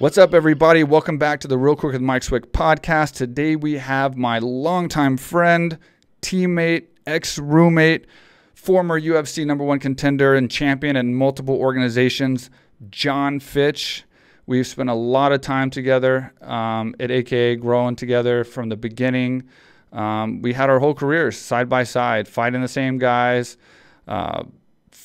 What's up, everybody? Welcome back to the Real Quick with Mike Swick podcast. Today we have my longtime friend, teammate, ex roommate, former UFC number one contender and champion in multiple organizations, Jon Fitch. We've spent a lot of time together um, at AKA growing together from the beginning. Um, we had our whole careers side by side, fighting the same guys. Uh,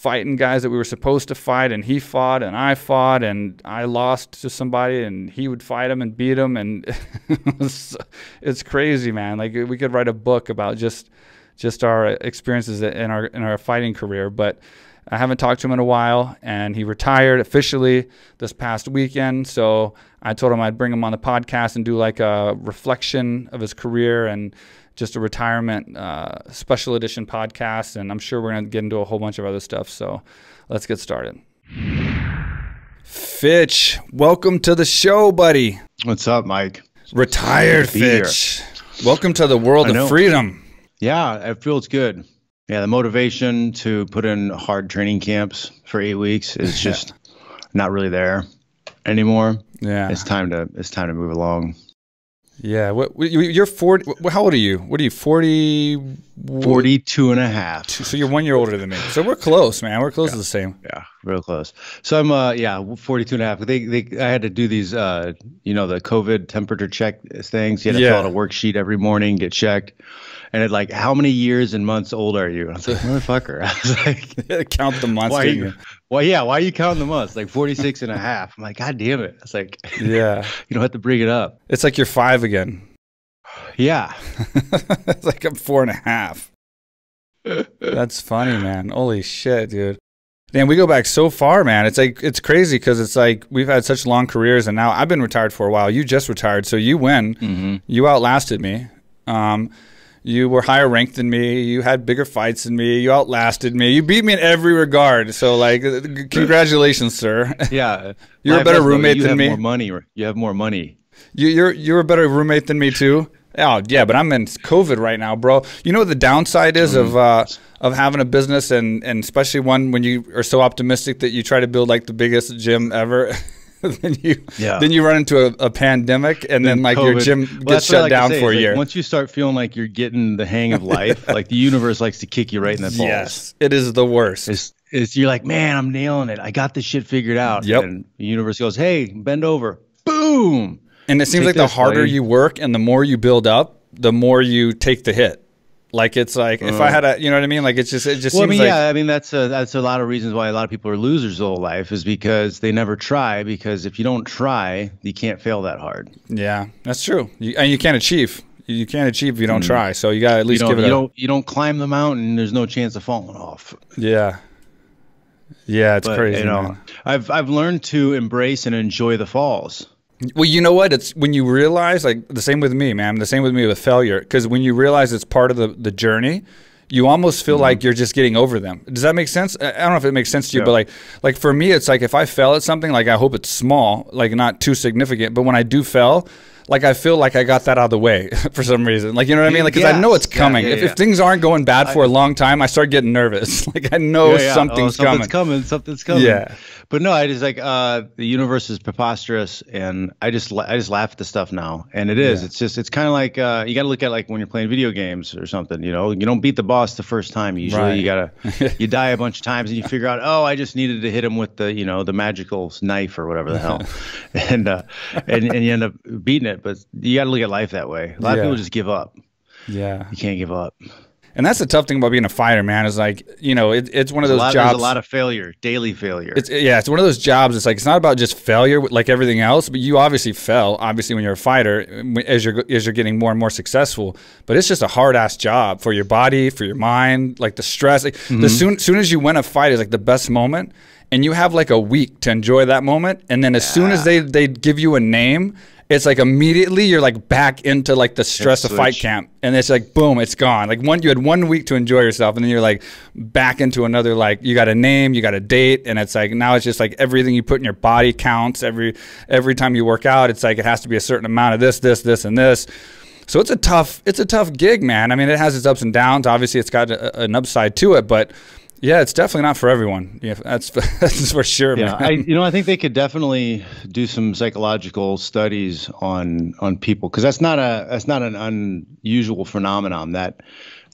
fighting guys that we were supposed to fight, and he fought, and I fought, and I lost to somebody, and he would fight him and beat him, and it's crazy, man. Like we could write a book about just just our experiences in our in our fighting career, but. I haven't talked to him in a while, and he retired officially this past weekend. So I told him I'd bring him on the podcast and do like a reflection of his career and just a retirement uh, special edition podcast, and I'm sure we're going to get into a whole bunch of other stuff. So let's get started. Fitch, welcome to the show, buddy. What's up, Mike? Retired Fitch. Here. Welcome to the world of freedom. Yeah, it feels good. Yeah, the motivation to put in hard training camps for eight weeks is just not really there anymore. Yeah, it's time to it's time to move along. Yeah. What, you're 40. How old are you? What are you, 40? 42 and a half. So you're one year older than me. So we're close, man. We're close yeah. to the same. Yeah, real close. So I'm, uh, yeah, 42 and a half. They, they, I had to do these, uh, you know, the COVID temperature check things. You had to yeah. fill out a worksheet every morning, get checked. And it like, how many years and months old are you? I was like, motherfucker. I was like, count the months. Why you, well, yeah. Why are you counting the months? Like 46 and a half. I'm like, God damn it. It's like, yeah, you don't have to bring it up. It's like you're five again. Yeah. it's like I'm four and a half. That's funny, man. Holy shit, dude. Damn, we go back so far, man. It's like it's crazy because it's like we've had such long careers, and now I've been retired for a while. You just retired, so you win. Mm-hmm. You outlasted me. Um, you were higher ranked than me. You had bigger fights than me. You outlasted me. You beat me in every regard. So, like, congratulations, sir. Yeah, you're a better roommate than me. More money. You have more money. You, you're you're a better roommate than me too. Oh yeah, but I'm in COVID right now, bro. You know what the downside is mm. of uh, of having a business and and especially one when you are so optimistic that you try to build like the biggest gym ever. then you yeah. then you run into a, a pandemic and then, then like COVID. your gym gets well, shut like down for a year. Like once you start feeling like you're getting the hang of life, like the universe likes to kick you right in the balls. Yes, it is the worst. It's, it's you're like, man, I'm nailing it. I got this shit figured out. Yep. And the universe goes, hey, bend over. Boom. And it seems take like the harder you work and the more you build up, the more you take the hit. Like it's like uh, if I uh-huh. had a, you know what I mean? Like it's just it just. Well, I mean, like, yeah, I mean that's a, that's a lot of reasons why a lot of people are losers all life is because they never try. Because if you don't try, you can't fail that hard. Yeah, that's true. You, and you can't achieve. You can't achieve if you don't mm. try. So you got to at least give it. You a, don't. You don't climb the mountain. There's no chance of falling off. Yeah. Yeah, it's but, crazy. You know, man. I've I've learned to embrace and enjoy the falls. Well, you know what? It's when you realize, like the same with me, man. The same with me with failure, because when you realize it's part of the the journey, you almost feel mm-hmm. like you're just getting over them. Does that make sense? I don't know if it makes sense to you, yeah. but like, like for me, it's like if I fail at something, like I hope it's small, like not too significant. But when I do fail, like I feel like I got that out of the way for some reason. Like you know what I mean? Like because yes. I know it's coming. Yeah, yeah, if, if, things aren't going bad for I, a long time, I start getting nervous. like I know something's, oh, something's coming. coming. Something's coming. Yeah but no, I just like uh, the universe is preposterous, and I just I just laugh at the stuff now, and it is. Yeah. It's just it's kind of like uh, you got to look at like when you're playing video games or something. You know, you don't beat the boss the first time. Usually, right. you gotta you die a bunch of times, and you figure out, oh, I just needed to hit him with the you know the magical knife or whatever the hell, and uh, and and you end up beating it. But you got to look at life that way. A lot yeah. of people just give up. Yeah, you can't give up. And that's the tough thing about being a fighter, man. Is like you know, it, it's one of those lot, jobs. There's a lot of failure, daily failure. It's yeah, it's one of those jobs. It's like it's not about just failure, like everything else. But you obviously fell, obviously, when you're a fighter, as you're as you're getting more and more successful. But it's just a hard ass job for your body, for your mind, like the stress. Like mm-hmm. the soon soon as you win a fight is like the best moment, and you have like a week to enjoy that moment. And then as yeah. soon as they they give you a name it's like immediately you're like back into like the stress of fight camp and it's like boom it's gone. Like one you had one week to enjoy yourself and then you're like back into another like you got a name you got a date and it's like now it's just like everything you put in your body counts. Every every time you work out it's like it has to be a certain amount of this this this and this. So it's a tough it's a tough gig man. I mean it has its ups and downs. Obviously it's got a, an upside to it but Yeah, it's definitely not for everyone. Yeah, that's that's for sure. Yeah, I, you know, I think they could definitely do some psychological studies on on people because that's not a that's not an unusual phenomenon that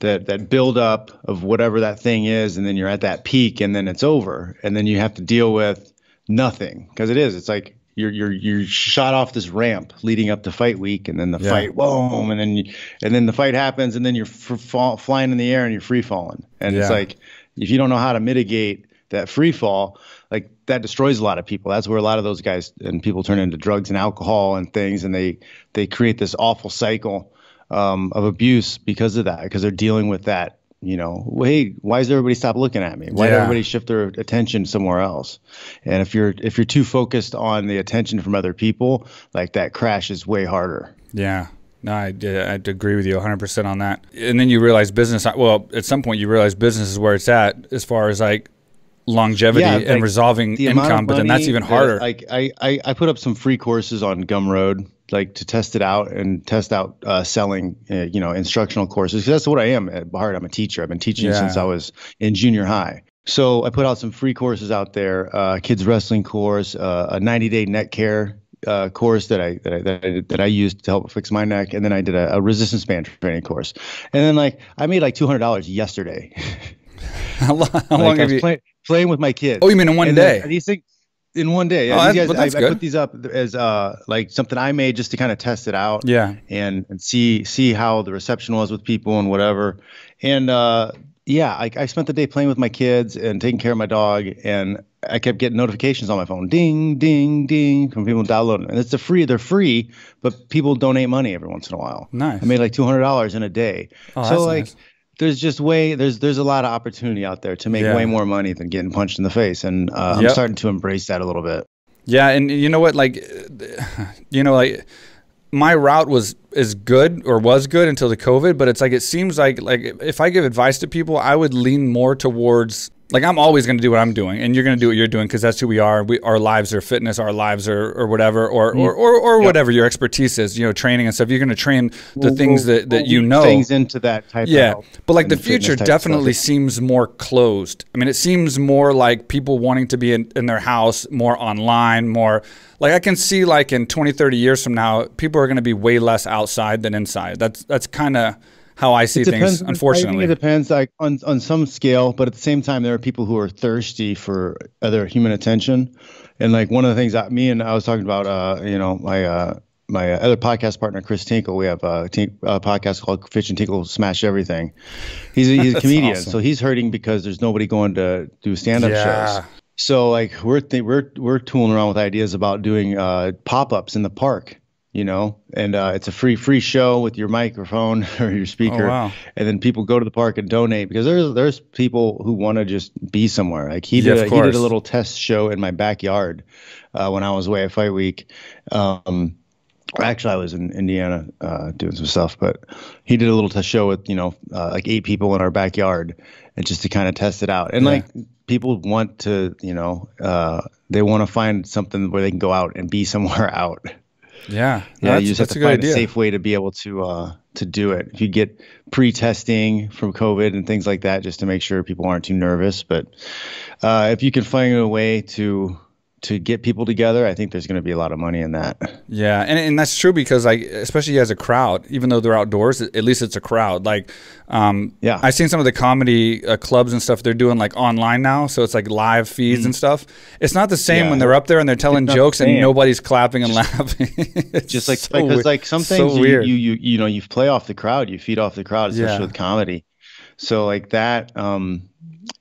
that that build up of whatever that thing is, and then you're at that peak, and then it's over, and then you have to deal with nothing because it is. It's like you're you're you're shot off this ramp leading up to fight week, and then the yeah. fight, boom, and then you, and then the fight happens, and then you're f- fall, flying in the air and you're free falling, and yeah. it's like if you don't know how to mitigate that free fall, like that destroys a lot of people. That's where a lot of those guys and people turn into drugs and alcohol and things, and they they create this awful cycle um, of abuse because of that, because they're dealing with that you know, hey, why does everybody stop looking at me? Why yeah. does everybody shift their attention somewhere else? And if you're if you're too focused on the attention from other people, like that crash is way harder. Yeah. No, I, I agree with you 100% on that. And then you realize business, well, at some point you realize business is where it's at as far as like longevity yeah, and resolving income, but then that's even harder. Like I, I, I put up some free courses on Gumroad like to test it out and test out uh, selling, uh, you know, instructional courses. Because that's what I am at heart. I'm a teacher. I've been teaching yeah. since I was in junior high. So I put out some free courses out there: uh, kids wrestling course, uh, a 90 day neck care uh, course that I, that I that I that I used to help fix my neck, and then I did a, a resistance band training course, and then like I made like two hundred dollars yesterday. how long? How like long have you play, playing with my kids? Oh, you mean in one and day? These things in one day. Yeah, oh, guys, well, I, I, put these up as uh, like something I made just to kind of test it out. Yeah. And and see see how the reception was with people and whatever. And uh, yeah, I, I spent the day playing with my kids and taking care of my dog, and I kept getting notifications on my phone, ding, ding, ding, from people downloading. And it's a free. They're free, but people donate money every once in a while. Nice. I made like two hundred dollars in a day. Oh, so like. Nice there's just way there's there's a lot of opportunity out there to make yeah. way more money than getting punched in the face, and uh, yep. I'm starting to embrace that a little bit. Yeah, and you know what? Like, you know, like my route was is good or was good until the COVID, but it's like it seems like like if I give advice to people, I would lean more towards like I'm always going to do what I'm doing, and you're going to do what you're doing because that's who we are. We, our lives are fitness, our lives are or whatever, or mm. or, or, or yep. whatever your expertise is. You know, training and stuff. You're going to train the we'll, things that, that you know. Things into that type. Yeah, but like the future definitely seems more closed. I mean, it seems more like people wanting to be in, in their house, more online, more like I can see like in 20, 30 years from now, people are going to be way less outside than inside. That's that's kind of how I see things. Unfortunately, it depends like on on some scale, but at the same time, there are people who are thirsty for other human attention, and like one of the things that me and I was talking about, uh, you know, my uh, my other podcast partner Chris Tinkle, we have a, t- a podcast called Fitch and Tinkle Smash Everything. He's a, he's a comedian, awesome. so he's hurting because there's nobody going to do stand up yeah. shows. So like we're th- we're we're tooling around with ideas about doing uh, pop ups in the park you know, and uh, it's a free free show with your microphone or your speaker, oh, wow. and then people go to the park and donate because there's there's people who want to just be somewhere. Like he yeah, did, a, he did a little test show in my backyard uh, when I was away at Fight Week. Um, actually, I was in Indiana uh, doing some stuff, but he did a little test show with you know uh, like eight people in our backyard, and just to kind of test it out. And yeah. like people want to, you know, uh, they want to find something where they can go out and be somewhere out. Yeah, yeah. you just have to find idea. a safe way to be able to uh, to do it. If you get pre-testing from COVID and things like that, just to make sure people aren't too nervous. But uh, if you can find a way to to get people together, I think there's going to be a lot of money in that. Yeah, and, and that's true because like especially as a crowd, even though they're outdoors, at least it's a crowd. Like, um, yeah, I've seen some of the comedy uh, clubs and stuff. They're doing like online now, so it's like live feeds mm-hmm. and stuff. It's not the same yeah. when they're up there and they're telling jokes and nobody's clapping and laughing. It's just like so because like some things so you, you you you know you play off the crowd, you feed off the crowd, especially yeah. with comedy. So like that. Um,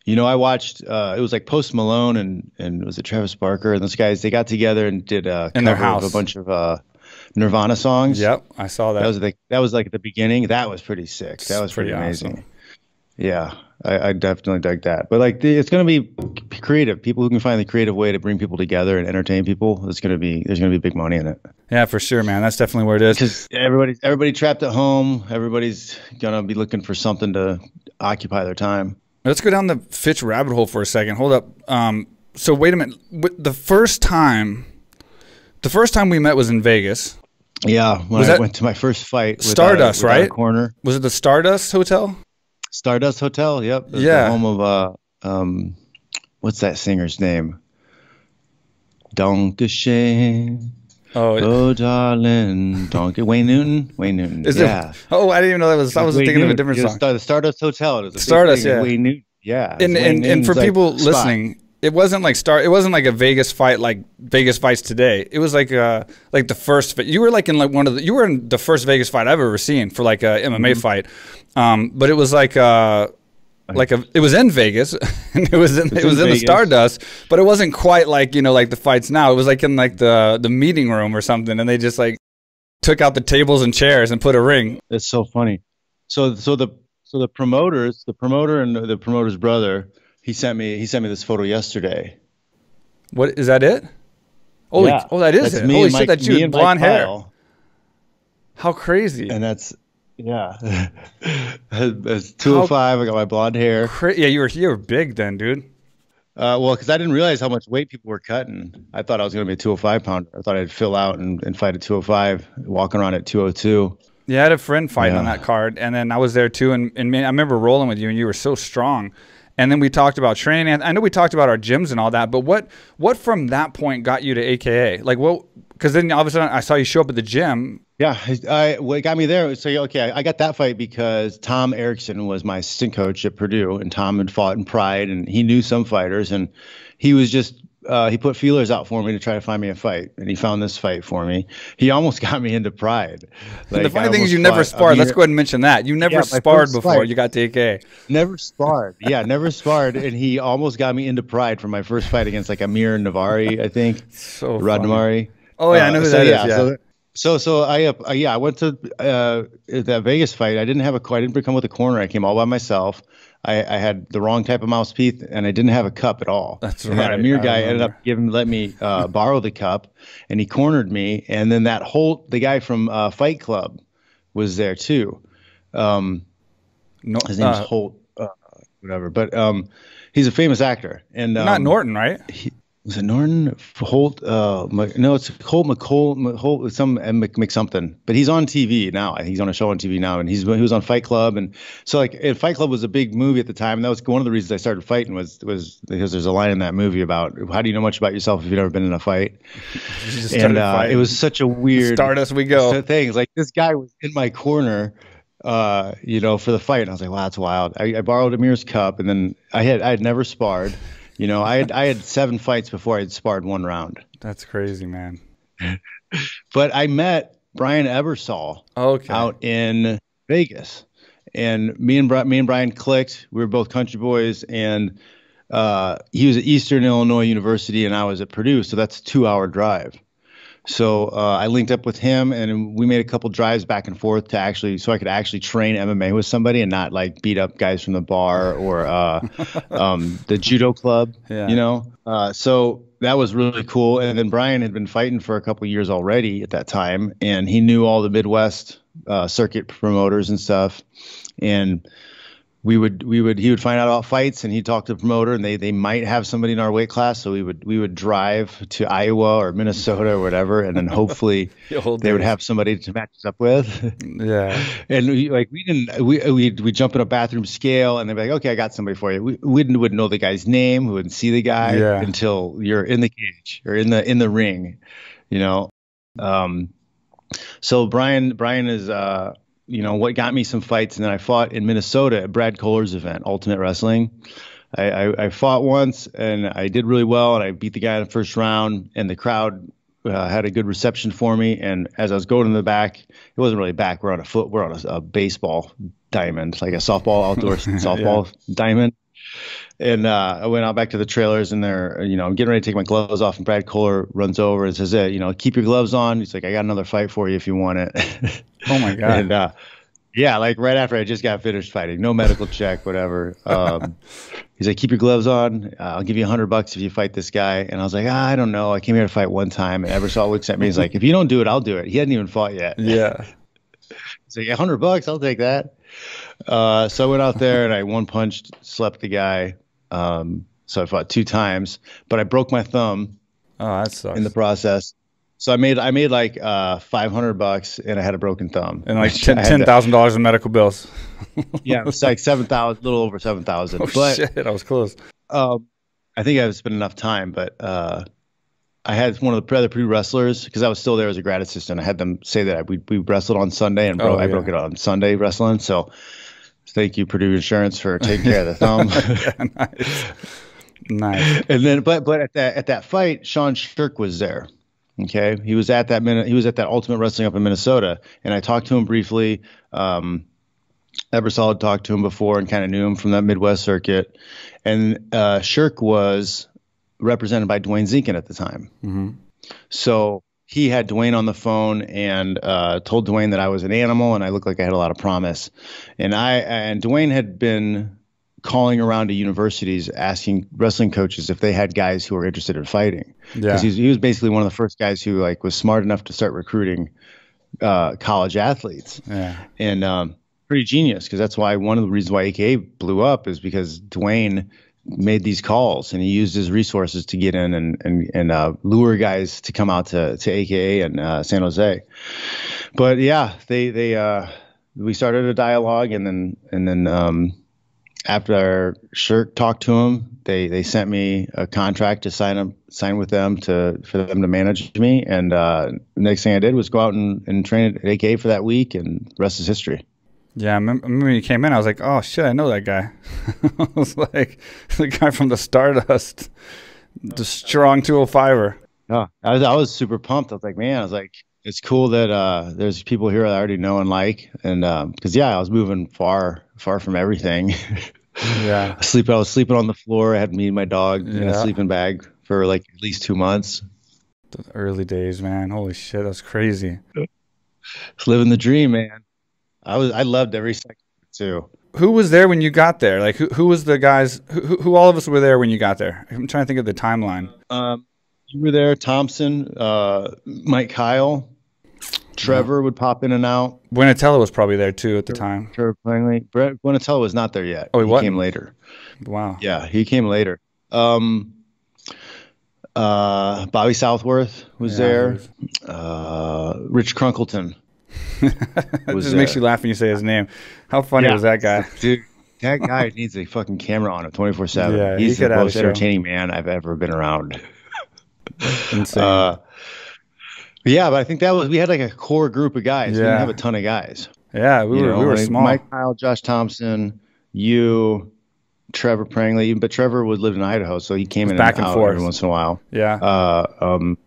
you know, I watched. Uh, it was like Post Malone and and was it Travis Barker and those guys? They got together and did a in their house of a bunch of uh, Nirvana songs. Yep, I saw that. That was like that was like the beginning. That was pretty sick. That was pretty, pretty amazing. Awesome. Yeah, I, I, definitely dug that. But like, the, it's going to be creative. People who can find the creative way to bring people together and entertain people. It's going to be there's going to be big money in it. Yeah, for sure, man. That's definitely where it is. Because everybody's everybody trapped at home. Everybody's going to be looking for something to occupy their time. Let's go down the Fitch rabbit hole for a second. Hold up. Um, so wait a minute. The first time, the first time we met was in Vegas. Yeah, when was I went to my first fight. Stardust, right? Corner. Was it the Stardust Hotel? Stardust Hotel. Yep. Yeah. home of uh, um, what's that singer's name? Danke Schoen. Oh, oh, darling, donkey. Wayne Newton. Wayne Newton. Is yeah. It, oh, I didn't even know that was. I was Wayne thinking Newton. of a different song. Star, the Stardust Hotel. It Stardust. Yeah. Wayne Newton. Yeah. And and, and for people listening, it wasn't like star. It wasn't like a Vegas fight like Vegas fights today. It was like uh like the first. You were like in like one of the. You were in the first Vegas fight I've ever seen for like a MMA mm-hmm. fight. Um, but it was like uh like a it was in Vegas and it was in, it was in, in the Stardust, but it wasn't quite like you know like the fights now. It was like in like the the meeting room or something, and they just like took out the tables and chairs and put a ring. It's so funny. So so the so the promoters, the promoter and the promoter's brother, he sent me he sent me this photo yesterday. What is that? It? Holy, yeah. oh, that is that's it. Holy shit, that's you, blonde hair. How crazy! And that's yeah. It's 205. I got my blonde hair. Yeah, you were you were big then, dude. Uh, well, because I didn't realize how much weight people were cutting. I thought I was going to be a 205 pounder. I thought I'd fill out and, and fight at 205, walking around at 202. Yeah, I had a friend fight yeah. on that card, and then I was there too. And, and I remember rolling with you, and you were so strong. And then we talked about training. I know we talked about our gyms and all that, but what what from that point got you to AKA? Like, what? Because then all of a sudden I saw you show up at the gym yeah, I, what got me there was so okay. I got that fight because Tom Erikson was my assistant coach at Purdue, and Tom had fought in Pride, and he knew some fighters, and he was just uh, he put feelers out for me to try to find me a fight, and he found this fight for me. He almost got me into Pride. Like, the funny thing is, you never sparred. Let's go ahead and mention that you never yeah, sparred before fight. you got to AK. Never sparred. Yeah, never sparred, and he almost got me into Pride for my first fight against like Amir Navari, I think. so Radnamari. Oh yeah, I know who uh, that so, is. Yeah. yeah. So, so so I uh, yeah I went to uh, that Vegas fight. I didn't have a I didn't come with a corner. I came all by myself. I, I had the wrong type of mouthpiece and I didn't have a cup at all. That's and right. That Amir guy ended up giving let me uh, borrow the cup, and he cornered me. And then that whole the guy from uh, Fight Club was there too. Um, no, his name's uh, Holt, uh, whatever. But um, he's a famous actor, and um, not Norton, right? He, was it Norton Holt? Uh, no, it's Holt McCole, Holt, some uh, Mc, something. But he's on TV now. I he's on a show on TV now, and he's he was on Fight Club, and so like Fight Club was a big movie at the time, and that was one of the reasons I started fighting was was because there's a line in that movie about how do you know much about yourself if you've never been in a fight, and uh, it was such a weird stardust we go things like this guy was in my corner uh, you know, for the fight. And I was like, wow, that's wild. I, I borrowed Amir's cup and then I had, I had never sparred. You know, I had I had seven fights before I had sparred one round. That's crazy, man. but I met Brian Ebersole okay. out in Vegas, and me and me and Brian clicked. We were both country boys, and uh, he was at Eastern Illinois University, and I was at Purdue. So that's a two-hour drive. So uh, I linked up with him, and we made a couple drives back and forth to actually, so I could actually train MMA with somebody and not like beat up guys from the bar or uh, um, the judo club. Yeah. You know, uh, so that was really cool. And then Brian had been fighting for a couple years already at that time, and he knew all the Midwest uh, circuit promoters and stuff, and we would we would he would find out about fights and he'd talk to the promoter and they they might have somebody in our weight class. So we would we would drive to Iowa or Minnesota or whatever. And then hopefully they would have somebody to match us up with. Yeah. And we, like we didn't we we we jump in a bathroom scale and they'd be like okay I got somebody for you. We, we wouldn't, wouldn't know the guy's name. We wouldn't see the guy yeah. until you're in the cage or in the in the ring you know? Um so Brian Brian is uh you know what got me some fights, and then I fought in Minnesota at Brad Kohler's event, Ultimate Wrestling. I, I, I, fought once and I did really well, and I beat the guy in the first round, and the crowd uh, had a good reception for me. And as I was going in the back, it wasn't really back. We're on a foot. We're on a, a baseball diamond, like a softball outdoor softball yeah. diamond. And uh, I went out back to the trailers, and there, you know, I'm getting ready to take my gloves off, and Brad Kohler runs over and says, "Hey, you know, keep your gloves on." He's like, "I got another fight for you if you want it." Oh my god! and uh, yeah, like right after I just got finished fighting, no medical check, whatever. Um, he's like, "Keep your gloves on. Uh, I'll give you a hundred bucks if you fight this guy." And I was like, ah, "I don't know. I came here to fight one time." And Ebersole looks at me. He's like, "If you don't do it, I'll do it." He hadn't even fought yet. Yeah. he's like, "A hundred bucks, I'll take that." Uh, so I went out there and I one punched, slept the guy. Um, so I fought two times, but I broke my thumb. Oh, that sucks. In the process, So I made I made like uh, 500 bucks and I had a broken thumb and like ten thousand dollars in medical bills. yeah, it's like seven thousand, a little over seven thousand. Oh but, shit, I was close. Um, I think I've spent enough time, but uh, I had one of the other pro wrestlers because I was still there as a grad assistant. I had them say that we we wrestled on Sunday and bro- oh, yeah. I broke it on Sunday wrestling. So thank you, Purdue Insurance, for taking care of the thumb. nice. nice. And then, but but at that at that fight, Sean Sherk was there. Okay, he was at that minute. He was at that Ultimate Wrestling up in Minnesota, and I talked to him briefly. Um, Ebersole had talked to him before and kind of knew him from that Midwest circuit, and uh, Sherk was represented by Dwayne Zinkin at the time. Mm-hmm. So he had Dwayne on the phone and uh, told Dwayne that I was an animal and I looked like I had a lot of promise. And I and Dwayne had been calling around to universities asking wrestling coaches if they had guys who were interested in fighting. Yeah. He, he was basically one of the first guys who like was smart enough to start recruiting uh, college athletes. Yeah. And um, pretty genius because that's why one of the reasons why AKA blew up is because Dwayne made these calls and he used his resources to get in and and, and uh, lure guys to come out to, to AKA and uh, San Jose. But yeah, they they uh, we started a dialogue and then and then um, after Sherk talked to him, they they sent me a contract to sign up sign with them to for them to manage me. And uh, the next thing I did was go out and, and train at AKA for that week, and rest is history. Yeah, I remember, when you came in, I was like, "Oh shit, I know that guy." I was like, "The guy from the Stardust, the strong 205er." No, I was I was super pumped. I was like, "Man," I was like, "It's cool that uh, there's people here I already know and like." And because um, yeah, I was moving far, far from everything. yeah, I sleep. I was sleeping on the floor. I had me and my dog yeah. in a sleeping bag for like at least two months. The early days, man. Holy shit, that's crazy. It's living the dream, man. I was I loved every second too. Who was there when you got there? Like who who was the guys? Who, who all of us were there when you got there? I'm trying to think of the timeline. Um, you were there. Thomson, uh, Mike Kyle, Trevor yeah. would pop in and out. Buenatello was probably there too at the time. Trevor Prangley. Brett Buenatello was not there yet. Oh, he, he came later. Wow. Yeah, he came later. Um, uh, Bobby Southworth was yeah, there. Was... Uh, Rich Crunkilton it just makes you laugh when you say his name. How funny yeah. was that guy? Dude, that guy needs a fucking camera on him 24 7. Yeah, He's he the most entertaining man I've ever been around. Insane. Uh, yeah, but I think that was, we had like a core group of guys. Yeah. We didn't have a ton of guys. Yeah, we you were, know, we were like small. Mike Kyle, Josh Thomson, you, Trevor Prangley, but Trevor would live in Idaho, so he came in back and, and forth every once in a while. Yeah. Uh, um,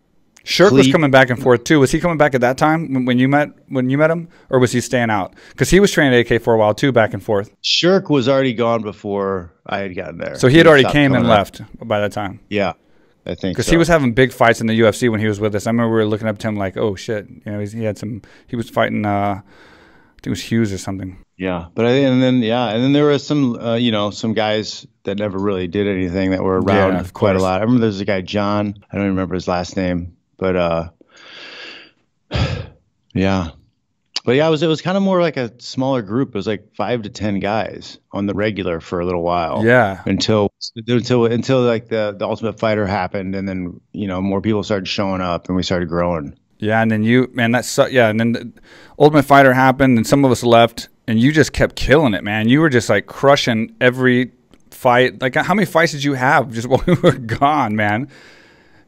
Sherk was coming back and forth too. Was he coming back at that time when, you met when you met him, or was he staying out? Because he was training AK for a while too, back and forth. Sherk was already gone before I had gotten there. So he had he already came and left by that time. Yeah, I think because so. he was having big fights in the UFC when he was with us. I remember we were looking up to him like, oh shit, you know, he had some. He was fighting. Uh, I think it was Hughes or something. Yeah, but I, and then yeah, and then there was some uh, you know some guys that never really did anything that were around yeah, quite course. a lot. I remember there's a guy John. I don't even remember his last name, but uh, yeah. But yeah, it was it was kind of more like a smaller group. It was like five to ten guys on the regular for a little while. Yeah. Until until until like the the Ultimate Fighter happened, and then you know more people started showing up, and we started growing. Yeah, and then you, man, that's so, yeah, and then the Ultimate Fighter happened, and some of us left, and you just kept killing it, man. You were just like crushing every fight. Like, how many fights did you have just while we were gone, man?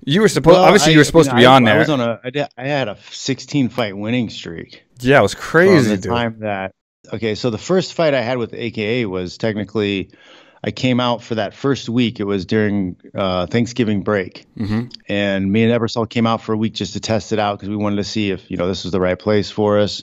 You were supposed. Well, obviously, I, you were supposed I mean, to be I, on there. I was on a. I, did, I had a 16 fight winning streak. Yeah, it was crazy. From the time that. Okay, so the first fight I had with AKA was technically, I came out for that first week. It was during uh, Thanksgiving break, mm-hmm. and me and Ebersole came out for a week just to test it out because we wanted to see if you know this was the right place for us.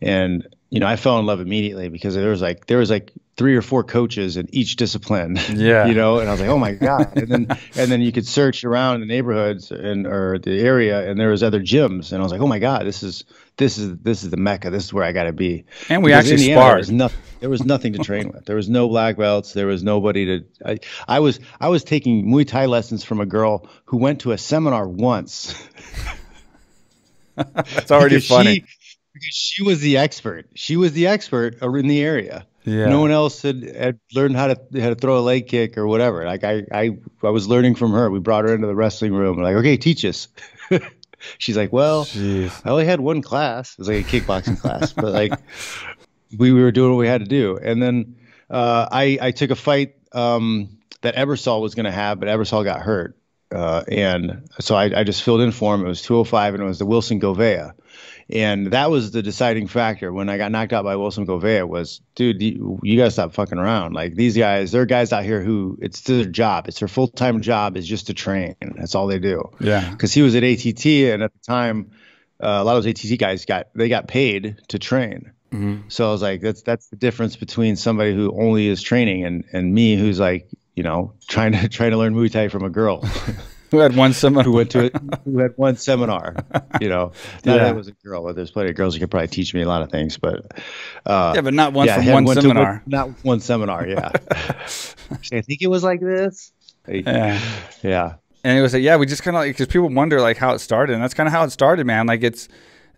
And you know, I fell in love immediately because there was like there was like three or four coaches in each discipline. Yeah. you know, and I was like, oh my god. And then and then you could search around the neighborhoods and or the area, and there was other gyms, and I was like, oh my god, this is this is this is the mecca. This is where I got to be. And we because actually sparred. There was, nothing, there was nothing to train with. There was no black belts. There was nobody to. I, I was I was taking Muay Thai lessons from a girl who went to a seminar once. That's already funny. She, because she was the expert. She was the expert in the area. Yeah. No one else had, had learned how to how to throw a leg kick or whatever. Like I, I I was learning from her. We brought her into the wrestling room. Like, okay, teach us. she's like, well, Jeez. I only had one class. It was like a kickboxing class, but like we, we were doing what we had to do. And then uh, I I took a fight um, that Ebersole was going to have, but Ebersole got hurt. Uh, and so I, I, just filled in for him. It was 205, and it was the Wilson Gouveia and that was the deciding factor when I got knocked out by Wilson Gouveia was, dude, you, you gotta stop fucking around. Like these guys, there are guys out here who it's their job, it's their full time job is just to train. That's all they do. Yeah. Because he was at ATT, and at the time, uh, a lot of those ATT guys got they got paid to train. Mm-hmm. So I was like, that's that's the difference between somebody who only is training and and me who's like, you know, trying to trying to learn Muay Thai from a girl. who had one seminar. who went to it? Who had one seminar? You know, not yeah. I was a girl, but there's plenty of girls who could probably teach me a lot of things. But uh, yeah, but not one yeah, from one seminar. One, not one seminar. Yeah, I think it was like this. Yeah, yeah. And it was like, yeah, we just kind of like because people wonder like how it started, and that's kind of how it started, man. Like it's,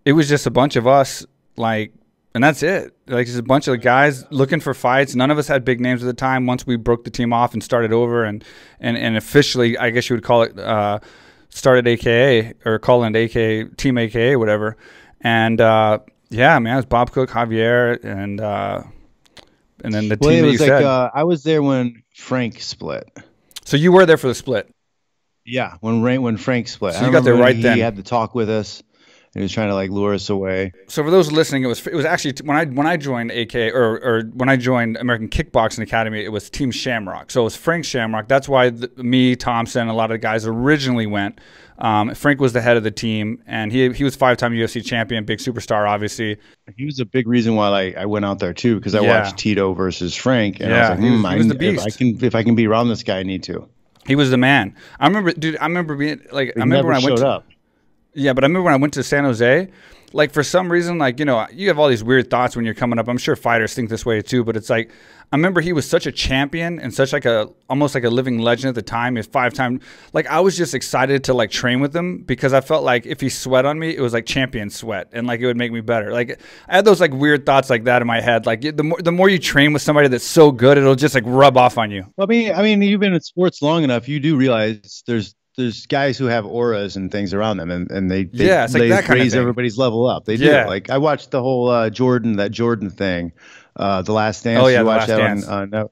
it was just a bunch of us like and that's it. Like just a bunch of guys looking for fights. None of us had big names at the time. Once we broke the team off and started over, and and and officially, I guess you would call it uh, started AKA or call it AK Team AKA, whatever. And uh, yeah, man, it was Bob Cook, Javier, and uh, and then the well, team it was like, said. Uh, I was there when Frank split. So you were there for the split. Yeah, when when Frank split. So you got there right he then. He had to talk with us. He was trying to like lure us away. So for those listening, it was it was actually when I when I joined AK or or when I joined American Kickboxing Academy, it was Team Shamrock. So it was Frank Shamrock. That's why the, me, Thomson, a lot of the guys originally went. Um, Frank was the head of the team, and he he was five time UFC champion, big superstar, obviously. He was a big reason why I, I went out there too, because I yeah. watched Tito versus Frank, and yeah, I was like, hmm, he was, he was the beast. If I can if I can be around this guy, I need to. He was the man. I remember, dude. I remember being like, he I remember when I went. To, up. Yeah, but I remember when I went to San Jose, like for some reason, like, you know, you have all these weird thoughts when you're coming up. I'm sure fighters think this way too, but it's like, I remember he was such a champion and such like a, almost like a living legend at the time. He's five time, like I was just excited to like train with him because I felt like if he sweat on me, it was like champion sweat and like it would make me better. Like I had those like weird thoughts like that in my head. Like the more, the more you train with somebody that's so good, it'll just like rub off on you. Well, I mean, I mean, you've been in sports long enough. You do realize there's there's guys who have auras and things around them, and, and they, they yeah, like they raise everybody's level up. They do. Like I watched the whole uh, Jordan that Jordan thing, uh, the Last Dance. Oh yeah, you watched that dance. on, on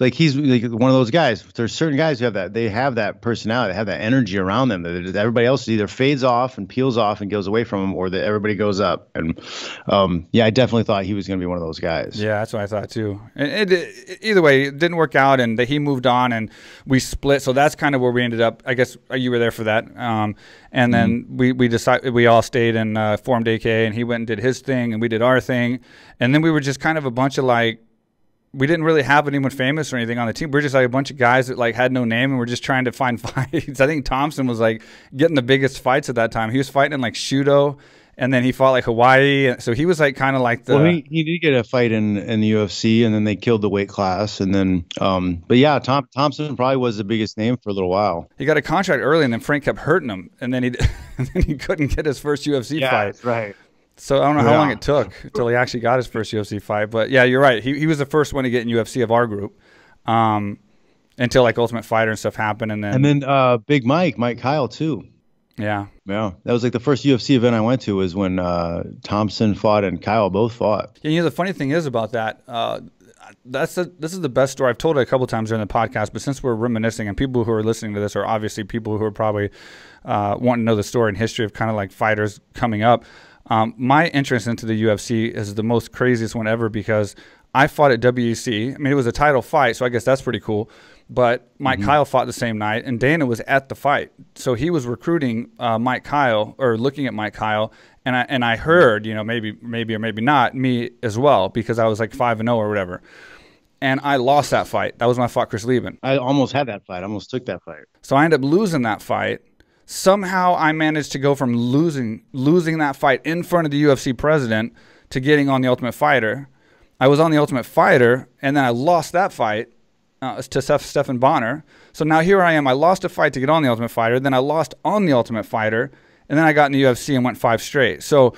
like he's like one of those guys. There's certain guys who have that. They have that personality. They have that energy around them. That everybody else either fades off and peels off and goes away from them, or that everybody goes up. And um, yeah, I definitely thought he was going to be one of those guys. Yeah, that's what I thought too. And it, it, either way, it didn't work out, and he moved on, and we split. So that's kind of where we ended up. I guess uh, you were there for that. Um, and then mm-hmm. we we decided we all stayed and uh, formed AK, and he went and did his thing, and we did our thing, and then we were just kind of a bunch of like we didn't really have anyone famous or anything on the team. We are just like a bunch of guys that like had no name and we're just trying to find fights. I think Thomson was like getting the biggest fights at that time. He was fighting in like Shooto and then he fought like Hawaii. So he was like kind of like the. Well, he, he did get a fight in, in the UFC, and then they killed the weight class, and then, um, but yeah, Tom Thomson probably was the biggest name for a little while. He got a contract early, and then Frank kept hurting him, and then he and then he couldn't get his first UFC yeah, fight. right. So I don't know how long it took until he actually got his first UFC fight. But yeah, you're right. He, he was the first one to get in UFC of our group. Um, until like Ultimate Fighter and stuff happened, and then and then uh, Big Mike, Mike Kyle too. Yeah, yeah, that was like the first UFC event I went to was when uh, Thomson fought and Kyle both fought. Yeah, you know the funny thing is about that. Uh, that's a, this is the best story I've told it a couple times during the podcast. But since we're reminiscing, and people who are listening to this are obviously people who are probably uh, wanting to know the story and history of kind of like fighters coming up. Um, my entrance into the UFC is the most craziest one ever because I fought at WEC. I mean, it was a title fight, so I guess that's pretty cool. But Mike mm-hmm. Kyle fought the same night, and Dana was at the fight, so he was recruiting uh, Mike Kyle or looking at Mike Kyle, and I and I heard, you know, maybe maybe or maybe not me as well because I was like five and zero oh or whatever, and I lost that fight. That was when I fought Chris Leben. I almost had that fight. I almost took that fight. So I ended up losing that fight somehow I managed to go from losing losing that fight in front of the UFC president to getting on the Ultimate Fighter. I was on the Ultimate Fighter, and then I lost that fight uh, to Steph, Stephan Bonnar. So now here I am. I lost a fight to get on the Ultimate Fighter. Then I lost on the Ultimate Fighter, and then I got in the UFC and went five straight. So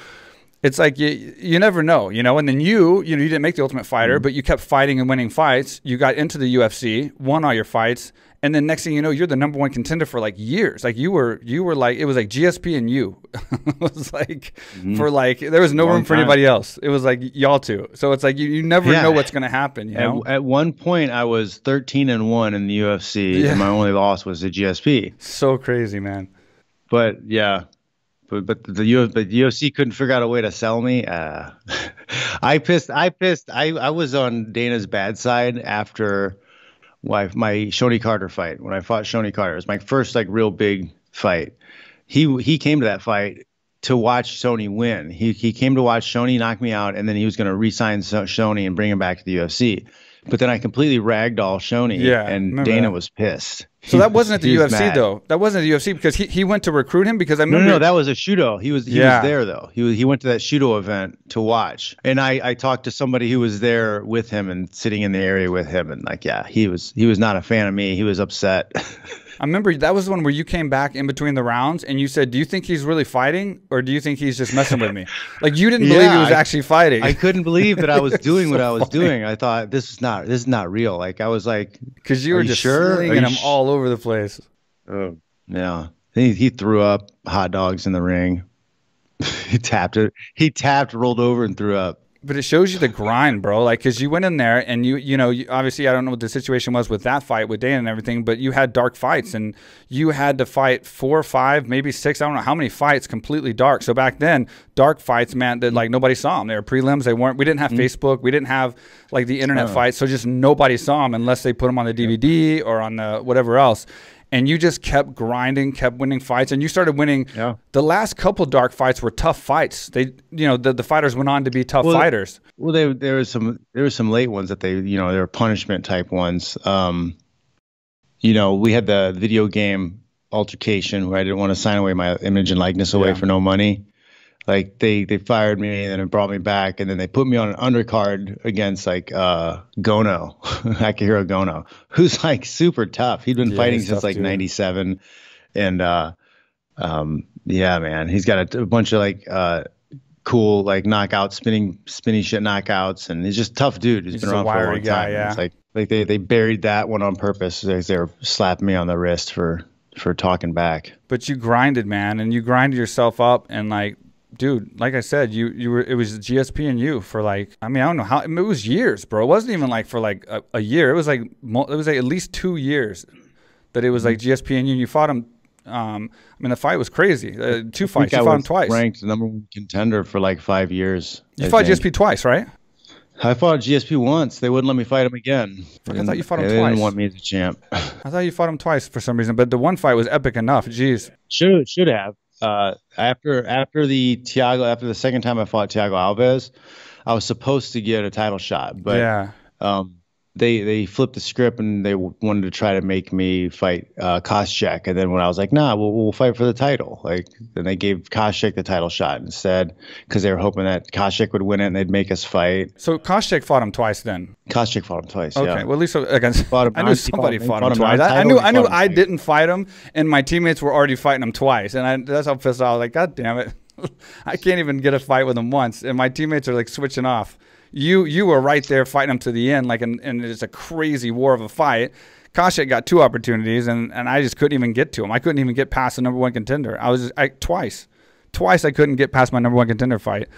it's like you you never know, you know. And then you you know you didn't make the Ultimate Fighter, mm-hmm. but you kept fighting and winning fights. You got into the UFC, won all your fights, and then next thing you know, you're the number one contender for like years. Like you were, you were like it was like GSP and you. it was like mm-hmm. for like there was no Long room for time. anybody else. It was like y'all two. So it's like you, you never yeah. know what's gonna happen. You know. At, at, one point, I was 13 and one in the UFC, yeah. and my only loss was the GSP. So crazy, man. But yeah, but but the but UFC couldn't figure out a way to sell me. Uh, I pissed. I pissed. I I was on Dana's bad side after my my Shonie Carter fight when I fought Shonie Carter. It was my first like real big fight. He he came to that fight to watch Shonie win. He he came to watch Shonie knock me out, and then he was going to re-sign Shonie and bring him back to the UFC. But then I completely all Shonie, yeah, and Dana that. was pissed. So that wasn't at the UFC mad. though. That wasn't at the UFC because he, he went to recruit him because I remember. No, no, that was a shooto. He was he yeah. was there though. He was he went to that shooto event to watch, and I I talked to somebody who was there with him and sitting in the area with him, and like yeah, he was he was not a fan of me. He was upset. I remember that was the one where you came back in between the rounds and you said, "Do you think he's really fighting, or do you think he's just messing with me?" Like you didn't believe yeah, he was I, actually fighting. I couldn't believe that I was doing so what I was funny. doing. I thought this is not this is not real. Like I was like, because you were just sure? slinging him sh- all over the place. Oh yeah, he he threw up hot dogs in the ring. he tapped it. He tapped, rolled over, and threw up but it shows you the grind, bro. Like, cause you went in there and you, you know, you, obviously I don't know what the situation was with that fight with Dan and everything, but you had dark fights and you had to fight four, five, maybe six. I don't know how many fights completely dark. So back then, dark fights meant that like nobody saw them. They were prelims. They weren't. We didn't have mm-hmm. Facebook. We didn't have like the internet oh. fights. So just nobody saw them unless they put them on the DVD or on the whatever else and you just kept grinding, kept winning fights, and you started winning. Yeah. The last couple dark fights were tough fights. They, you know, the, the fighters went on to be tough well, fighters. Well, there there was some there were some late ones that they, you know, they were punishment type ones. Um, you know, we had the video game altercation where I didn't want to sign away my image and likeness away yeah. for no money like they they fired me and then brought me back and then they put me on an undercard against like uh Gono, Akihiro Gono, who's like super tough. He'd been yeah, fighting since like '97, and uh, um, yeah, man, he's got a, a bunch of like uh cool like knockout spinning spinning shit knockouts and he's just tough dude. He's, he's been around for a long guy, time. Yeah. It's like like they they buried that one on purpose. They, they were slapping me on the wrist for for talking back. But you grinded, man, and you grinded yourself up and like dude, like I said, you you were it was GSP and you for like I mean I don't know how it was years, bro. It wasn't even like for like a, a year. It was like it was like at least two years that it was like mm-hmm. GSP and you. You fought him. Um, I mean the fight was crazy. Uh, two fights. You fought him twice. Ranked number one contender for like five years. You I fought think. GSP twice, right? I fought GSP once. They wouldn't let me fight him again. I thought you fought him they twice. They didn't want me as a champ. I thought you fought him twice for some reason, but the one fight was epic enough. Jeez. Should should have uh, after after the Thiago after the second time I fought Thiago Alves, I was supposed to get a title shot, but yeah. um, they they flipped the script and they wanted to try to make me fight uh, Koscheck. And then when I was like, nah, we'll, we'll fight for the title. Like then they gave Koscheck the title shot instead because they were hoping that Koscheck would win it and they'd make us fight. So Koscheck fought him twice then. Koscheck fought him twice. Okay, yeah. well at least against fought him, I knew somebody fought, fought, him, twice. I, I, knew I knew I didn't fight him, and my teammates were already fighting him twice, and I, that's how pissed. I was like, God damn it. I can't even get a fight with him once, and my teammates are like switching off you you were right there fighting him to the end, like, and, it's a crazy war of a fight. Koscheck got two opportunities, and, and I just couldn't even get to him. I couldn't even get past the number one contender. I was I, twice, twice I couldn't get past my number one contender fight.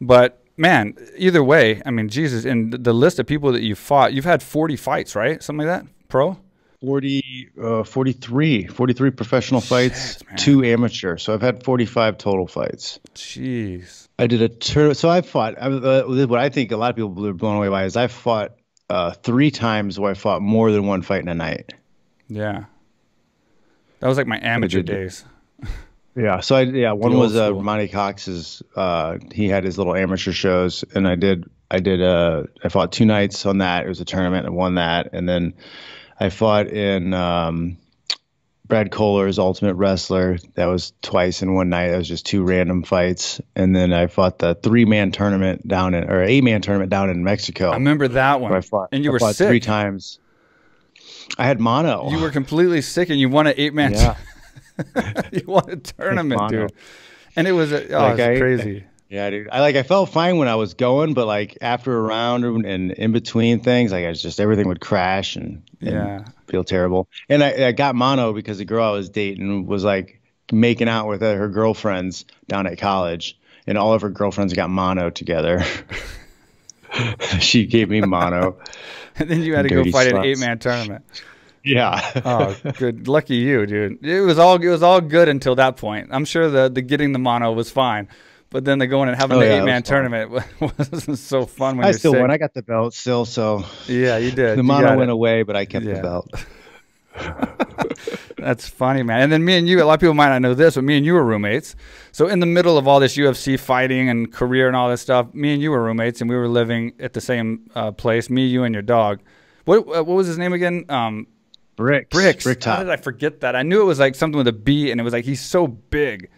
But man, either way, I mean, Jesus, in the list of people that you fought, you've had 40 fights, right? Something like that, pro. 40, uh, 43, 43 professional fights, two amateur. So I've had 45 total fights. Jeez. I did a tour. So I fought. Uh, what I think a lot of people are blown away by is I fought uh, three times where I fought more than one fight in a night. Yeah. That was like my amateur days. Yeah. So I yeah one was uh, Monte Cox's. Uh, he had his little amateur shows, and I did I did uh I fought two nights on that. It was a tournament and won that, and then I fought in um, Brad Kohler's Ultimate Wrestler. That was twice in one night. That was just two random fights. And then I fought the three man tournament down in, or eight man tournament down in Mexico. I remember that one. I fought, and you I were sick. three times. I had mono. You were completely sick, and you won an eight man. Yeah. you won a tournament, dude. And it was, a, oh, like it was I, crazy. Yeah, dude. I like I felt fine when I was going, but like after a round and in between things, like I was just everything would crash and, and Yeah. feel terrible. And I, I got mono because the girl I was dating was like making out with her girlfriends down at college, and all of her girlfriends got mono together. she gave me mono. And then you had to go fight an eight man tournament. Yeah. Oh, good. Lucky you, dude. It was all it was all good until that point. I'm sure the the getting the mono was fine. But then the going and having Oh, the yeah, eight man tournament wasn't so fun when I still sick. won. I got the belt still, so yeah, you did. the mono went it. away, but I kept Yeah. the belt. That's funny, man. And then me and you, a lot of people might not know this, but me and you were roommates. So in the middle of all this UFC fighting and career and all this stuff, me and you were roommates, and we were living at the same uh, place. Me, you, and your dog. What uh, what was his name again? Um, Bricks. Bricks. Brick How did I forget that? I knew it was like something with a B, and it was like he's so big,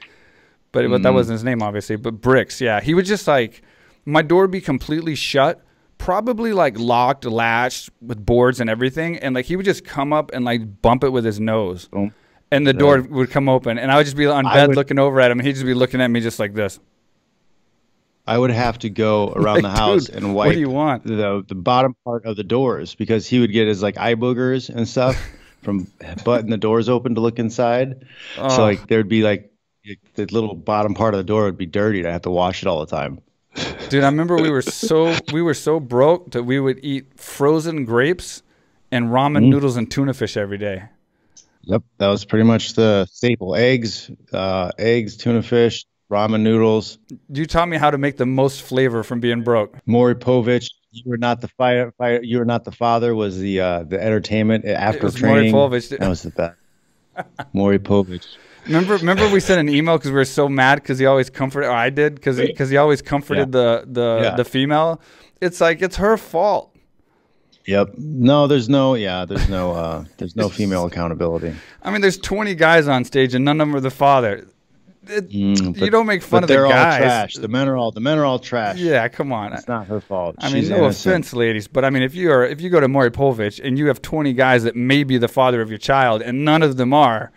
but but that Mm. wasn't his name, obviously. But Bricks, yeah, he would just like my door would be completely shut, probably like locked, latched with boards and everything, and like he would just come up and like bump it with his nose, and the door would come open, and I would just be on bed would- looking over at him, and he'd just be looking at me just like this. I would have to go around Like, the house dude, and what wipe do you want? the the bottom part of the doors because he would get his like eye boogers and stuff from butting the doors open to look inside. Oh. So like there'd be like the little bottom part of the door would be dirty. and I have to wash it all the time. Dude, I remember we were so we were so broke that we would eat frozen grapes and ramen Mm. noodles and tuna fish every day. Yep, that was pretty much the staple: eggs, uh, eggs, tuna fish, ramen noodles. You taught me how to make the most flavor from being broke. Maury Povich, you were not the fire, fire you were not the father was the uh, the entertainment after was Maury training. Povich. That was the best. Maury Povich. Remember, remember we sent an email because we were so mad because he always comforted. Or I did because because he, always comforted the the Yeah. the female. It's like it's her fault. Yep. No, there's no. Yeah, there's no. Uh, there's no female accountability. I mean, there's 20 guys on stage and none of them are the father. It- Mm, you don't make fun but of the they're all guys. trash. The men are all. The men are all trash. Yeah, come on. It's not her fault. I mean, no innocent. offense, ladies, but I mean, if you are if you go to Maury Povich and you have 20 guys that may be the father of your child and none of them are,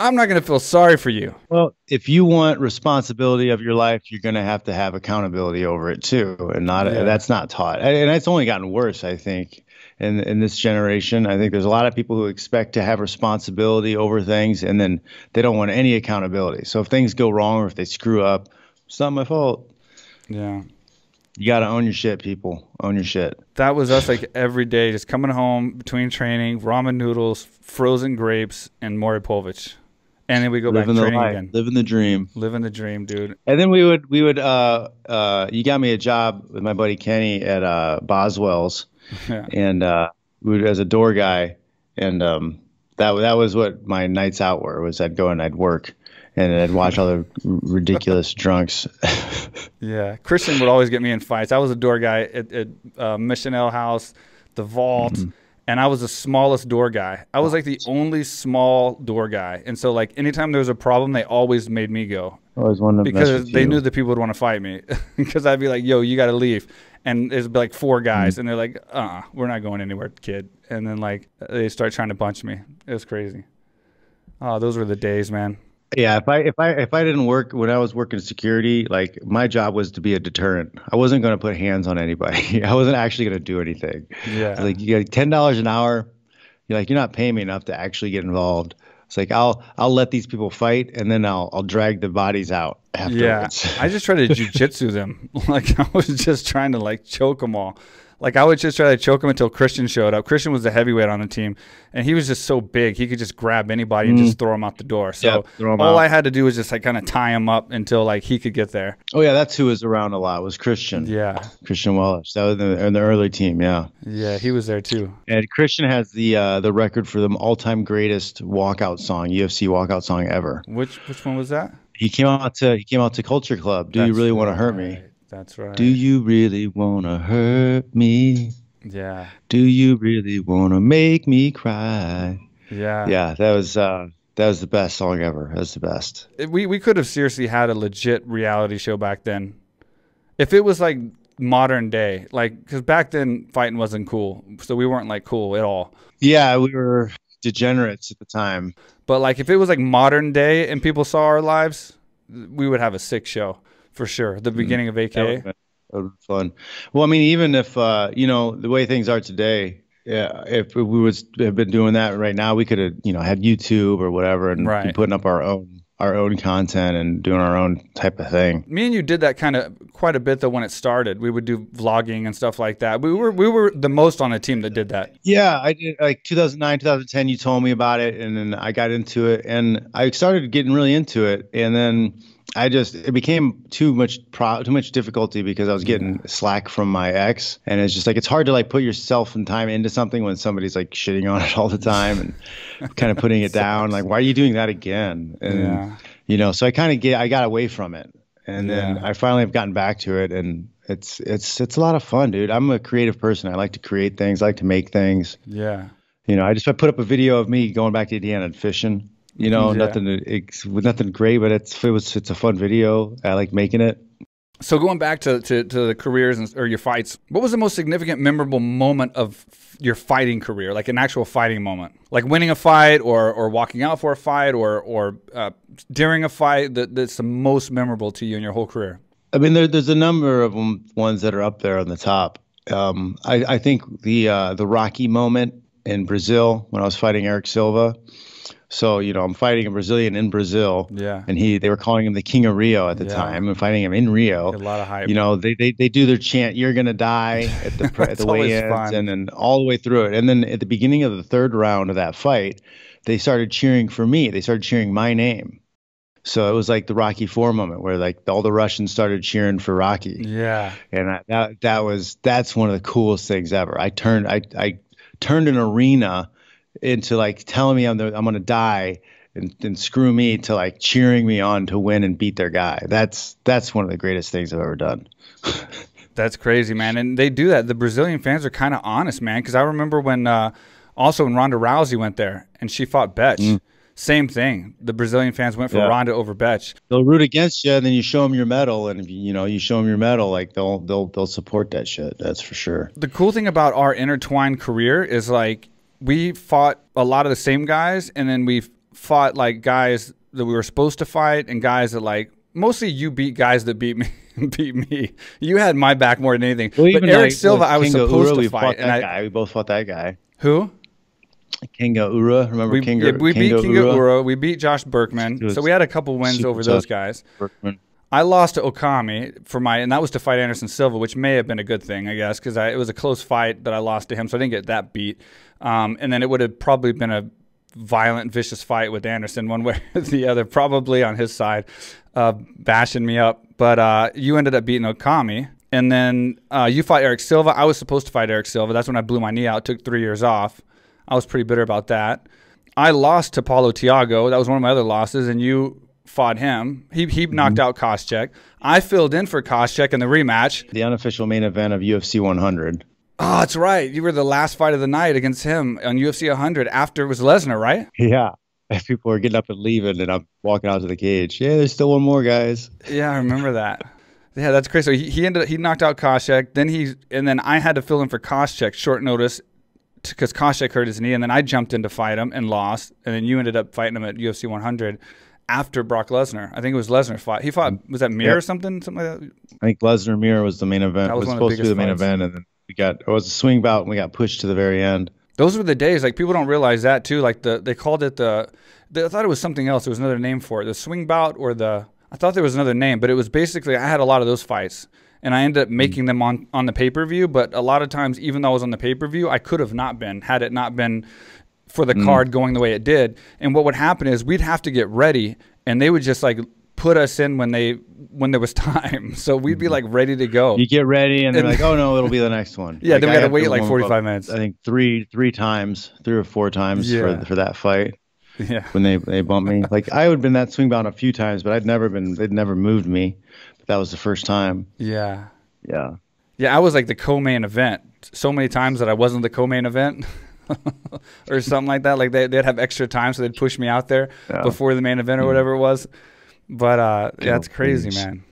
I'm not going to feel sorry for you. Well, if you want responsibility of your life, you're going to have to have accountability over it too, and not Yeah. that's not taught. And and it's only gotten worse, I think, in in this generation. I think there's a lot of people who expect to have responsibility over things, and then they don't want any accountability. So if things go wrong or if they screw up, it's not my fault. Yeah. You got to own your shit, people. Own your shit. That was us like every day, just coming home between training, ramen noodles, frozen grapes, and Maury Povich. And then we go Living back the training life, again. living the dream. Living the dream, dude. And then we would we would uh uh you got me a job with my buddy Kenny at uh Boswell's Yeah. and uh we would, as a door guy and um that that was what my nights out were was I'd go and I'd work and I'd watch all the ridiculous drunks. Yeah. Christian would always get me in fights. I was a door guy at, at uh, House, the Vault, Mm-hmm. And I was the smallest door guy. I was like the only small door guy. And so, like, anytime there was a problem, they always made me go. I always wanted because they you. knew that people would want to fight me because I'd be like, "Yo, you got to leave," and there's like four guys, Mm-hmm. and they're like, uh "Uh, we're not going anywhere, kid." And then like they start trying to punch me. It was crazy. Oh, those were the days, man. Yeah, if I if I if I didn't work when I was working security, like my job was to be a deterrent. I wasn't going to put hands on anybody. I wasn't actually going to do anything. Yeah. Like you get ten dollars an hour. You're like you're not paying me enough to actually get involved. It's like I'll I'll let these people fight and then I'll I'll drag the bodies out Yeah. I just tried to jujitsu them. Like I was just trying to like choke them all. Like I would just try to choke him until Christian showed up. Christian was the heavyweight on the team, and he was just so big he could just grab anybody and just throw him out the door. So Mm. All out. I had to do was just like kind of tie him up until like he could get there. oh yeah, that's who was around a lot. Was Christian. Yeah, Christian Wellisch. That was in the, in the early team. Yeah. yeah, he was there too. And Christian has the uh, the record for the all time greatest walkout song, UFC walkout song ever. Which which one was that? He came out to he came out to Culture Club. Do you really want to hurt me? That's right. Do you really want to hurt me? Yeah, Do you really want to make me cry? yeah, Yeah, that was uh, that was the best song ever. That's the best. We we could have seriously had a legit reality show back then, if it was like modern day, like because back then fighting wasn't cool, so we weren't like cool at all. Yeah, we were degenerates at the time. But like if it was like modern day and people saw our lives, we would have a sick show For sure, the beginning of AK. That would be fun. Well, I mean, even if uh, you know the way things are today, yeah, if we was have been doing that right now, we could have you know had YouTube or whatever and Right. be putting up our own our own content and doing our own type of thing. Me and you did that kind of quite a bit though when it started. We would do vlogging and stuff like that. We were we were the most on a team that did that. Yeah, I did like 2009, 2010. You told me about it, and then I got into it, and I started getting really into it, and then I just it became too much pro, too much difficulty because I was getting slack from my ex, and it's just like it's hard to like put yourself and time into something when somebody's like shitting on it all the time and kind of putting it down. Like, why are you doing that again? And Yeah. you know, so I kind of get I got away from it, and then Yeah. I finally have gotten back to it, and it's it's it's a lot of fun, dude. I'm a creative person. I like to create things. I like to make things Yeah. you know, I just I put up a video of me going back to Indiana and fishing. You know, Yeah. nothing it's nothing great, but it's it was it's a fun video. I like making it. So going back to, to, to the careers and, or your fights, what was the most significant, memorable moment of your fighting career? Like an actual fighting moment, like winning a fight, or or walking out for a fight, or or uh, during a fight that, that's the most memorable to you in your whole career. I mean, there, there's a number of them, ones that are up there on the top. Um, I, I think the uh, the Rocky moment in Brazil when I was fighting Erick Silva. So you know, I'm fighting a Brazilian in Brazil, Yeah. and he they were calling him the King of Rio at the Yeah. time, and fighting him in Rio. A lot of hype. You know, they, they, they do their chant, "You're gonna die" at the at the weigh-ins, and then all the way through it. And then at the beginning of the third round of that fight, they started cheering for me. They started cheering my name. So it was like the Rocky Four moment, where like all the Russians started cheering for Rocky, Yeah. and I, that that was that's one of the coolest things ever. I turned I I turned an arena into like telling me I'm the, I'm gonna die. And, and screw me to like cheering me on to win and beat their guy. That's that's one of the greatest things I've ever done. That's crazy, man. And they do that. The Brazilian fans are kind of honest, man. Because I remember when, uh, also when Ronda Rousey went there and she fought Bethe, same thing. The Brazilian fans went for Yeah. Ronda over Bethe. they'll root against you, and then you show them your medal, and if you, you know you show them your medal, like they'll they'll they'll support that shit. That's for sure. The cool thing about our intertwined career is like we fought a lot of the same guys, and then we fought like guys that we were supposed to fight, and guys that like mostly you beat guys that beat me. beat me. You had my back more than anything. Well, but Eric like Silva, I was Kinga supposed Ura, to fight, and I guy. We both fought that guy. who Kinga Ura, remember we, Kinga? yeah, we beat Kinga Kinga Ura? Ura. We beat Josh Burkman. So we had a couple wins over those guys. Burkman. I lost to Okami for my, and that was to fight Anderson Silva, which may have been a good thing, I guess, because it was a close fight that I lost to him, so I didn't get that beat. Um, and then it would have probably been a violent, vicious fight with Anderson, one way or the other, probably on his side, uh, bashing me up. But uh, you ended up beating Okami. And then uh, you fought Erick Silva. I was supposed to fight Erick Silva. That's when I blew my knee out, took three years off. I was pretty bitter about that. I lost to Paulo Thiago. That was one of my other losses, and you fought him. He he mm-hmm. knocked out Koscheck. I filled in for Koscheck in the rematch. The unofficial main event of UFC 100. Oh, ah, that's right. You were the last fight of the night against him on UFC 100 after it was Lesnar, right? Yeah. People are getting up and leaving, and I'm walking out to the cage. Yeah, there's still one more, guys. Yeah, I remember that. Yeah, that's crazy. So he, he ended he knocked out Koscheck. Then he and then I had to fill in for Koscheck short notice because Koscheck hurt his knee, and then I jumped in to fight him and lost. And then you ended up fighting him at UFC 100 after Brock Lesnar. I think it was Lesnar fought. He fought was that Mir or something, something like that. I think Lesnar Mir was the main event. That It was was, one of the supposed to be the main fights. event, and then we got it was a swing bout, and we got pushed to the very end. Those were the days. Like people don't realize that too. Like the they called it the. the I thought it was something else. There was another name for it. The swing bout or the. I thought there was another name, but it was basically I had a lot of those fights, and I ended up making them on on the pay per view. But a lot of times, even though I was on the pay per view, I could have not been had it not been for the mm. card going the way it did. And what would happen is we'd have to get ready, and they would just like put us in when they when there was time. So we'd be mm-hmm. like ready to go. You get ready, and they're And- like, "Oh no, it'll be the next one." Yeah, Like, then we gotta wait like 45 minutes. I think three three times, three or four times Yeah. for for that fight yeah. when they they bumped me. Like I would have been that swing bout a few times, but I'd never been. They'd never moved me. But that was the first time. Yeah. Yeah. Yeah, I was like the co-main event so many times that I wasn't the co-main event or something like that. Like they, they'd have extra time, so they'd push me out there Yeah. before the main event or whatever it was. But uh, yeah, it's crazy, man.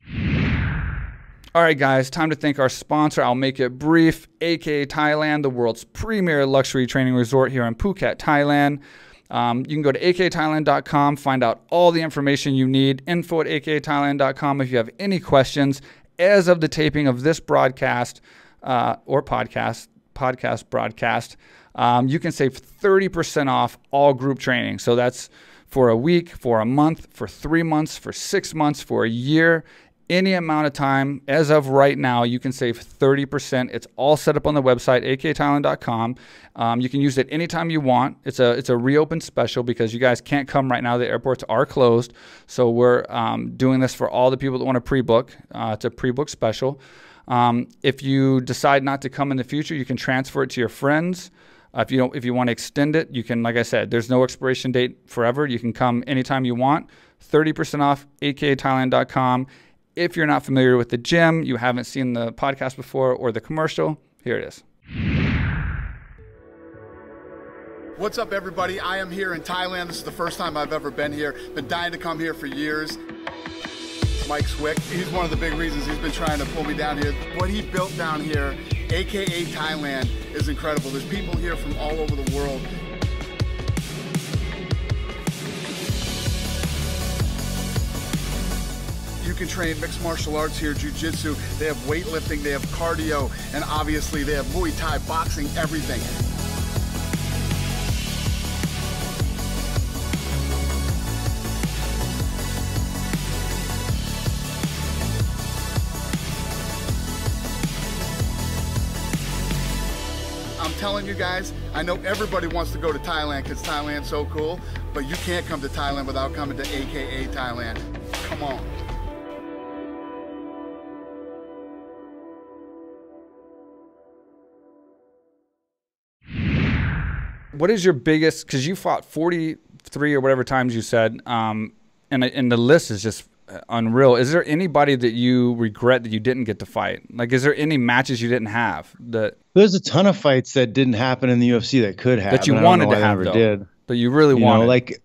All right, guys, time to thank our sponsor. I'll make it brief. AK Thailand, the world's premier luxury training resort here in Phuket, Thailand. Um, you can go to akthailand.com, find out all the information you need. Info at akthailand.com if you have any questions. As of the taping of this broadcast uh, or podcast, podcast broadcast, um, you can save 30% off all group training. So that's for a week, for a month, for three months, for six months, for a year any amount of time. As of right now, you can save 30%. It's all set up on the website, akthailand.com. Um, you can use it anytime you want. It's a it's a reopened special because you guys can't come right now. The airports are closed, so we're um, doing this for all the people that want to pre-book. Uh, it's a pre-book special. Um, if you decide not to come in the future, you can transfer it to your friends. Uh, if you don't, if you want to extend it, you can. Like I said, there's no expiration date forever. You can come anytime you want. 30% off akthailand.com if you're not familiar with the gym, you haven't seen the podcast before or the commercial, here it is. What's up, everybody? I am here in Thailand. This is the first time I've ever been here. Been dying to come here for years. Mike Swick, he's one of the big reasons he's been trying to pull me down here. What he built down here, aka Thailand, is incredible. There's people here from all over the world You can train mixed martial arts here, jiu-jitsu. They have weightlifting, they have cardio, and obviously they have Muay Thai, boxing, everything. Telling you guys, I know everybody wants to go to Thailand because Thailand's so cool, but you can't come to Thailand without coming to AKA Thailand. Come on. what is your biggest? Because you fought forty three or whatever times you said, um, and and the list is just unreal. Is there anybody that you regret that you didn't get to fight? Like, is there any matches you didn't have that? There's a ton of fights that didn't happen in the UFC that could have that you wanted to have, though, did. But you really you wanted, know, like.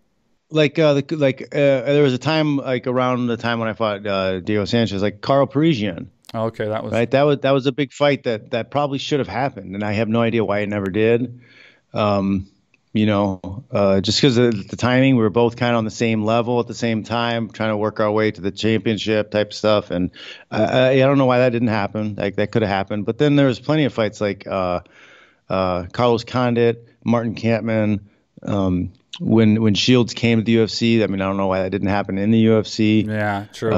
Like uh, the, like uh, there was a time like around the time when I fought uh, Diego Sanchez, like Karo Parisyan. okay, that was right. That was that was a big fight that that probably should have happened, and I have no idea why it never did. Um, you know, uh, just because of the timing, we were both kind of on the same level at the same time, trying to work our way to the championship type stuff. And I, I don't know why that didn't happen. Like that could have happened. But then there was plenty of fights like uh, uh, Carlos Condit, Martin Kampmann. Um, when when Shields came to the UFC, I mean, I don't know why that didn't happen in the UFC. Yeah, true.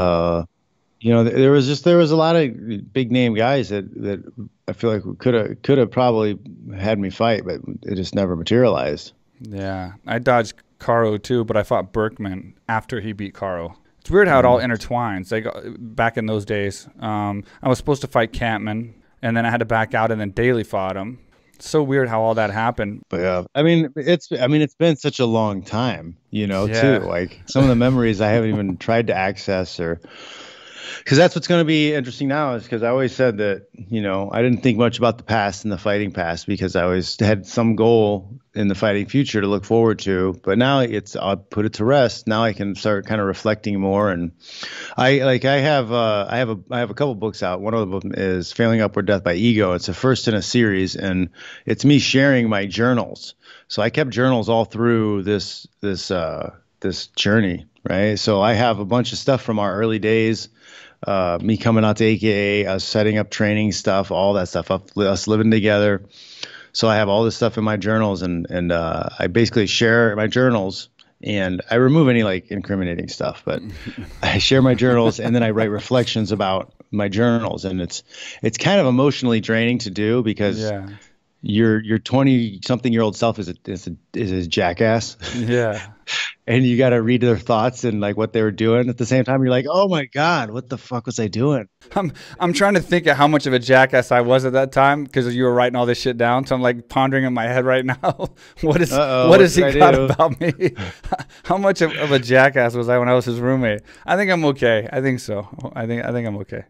Uh, you know, there was just there was a lot of big name guys that that I feel like could have could have probably had me fight, but it just never materialized. Yeah, I dodged Karo too, but I fought Burkman after he beat Karo. It's weird how it all mm. intertwines. Like back in those days, um, I was supposed to fight Kampmann, and then I had to back out, and then Daley fought him. It's so weird how all that happened. But yeah, I mean, it's I mean, it's been such a long time, you know, yeah. too. Like some of the memories I haven't even tried to access or because that's what's going to be interesting now is because I always said that you know I didn't think much about the past and the fighting past because I always had some goal in the fighting future to look forward to. But now it's I'll put it to rest. Now I can start kind of reflecting more and I like I have uh, I have a I have a couple books out. One of them is Failing Upward Death by Ego. It's the first in a series and it's me sharing my journals. So I kept journals all through this this uh, this journey, right? So I have a bunch of stuff from our early days uh, me coming out to AKA, us setting up training stuff, all that stuff, us living together. So I have all this stuff in my journals, and and uh, I basically share my journals, and I remove any like incriminating stuff, but I share my journals, and then I write reflections about my journals, and it's it's kind of emotionally draining to do because. Yeah your your 20 something year old self is a is a, is a jackass. Yeah. and you got to read their thoughts and like what they were doing. At the same time you're like oh my god what the fuck was i doing? I'm i'm trying to think of how much of a jackass i was at that time because you were writing all this shit down. So i'm like pondering in my head right now what is Uh-oh, what has he got about me? How much of, of a jackass was i when i was his roommate? I think i'm okay. I think so. I think i think i'm okay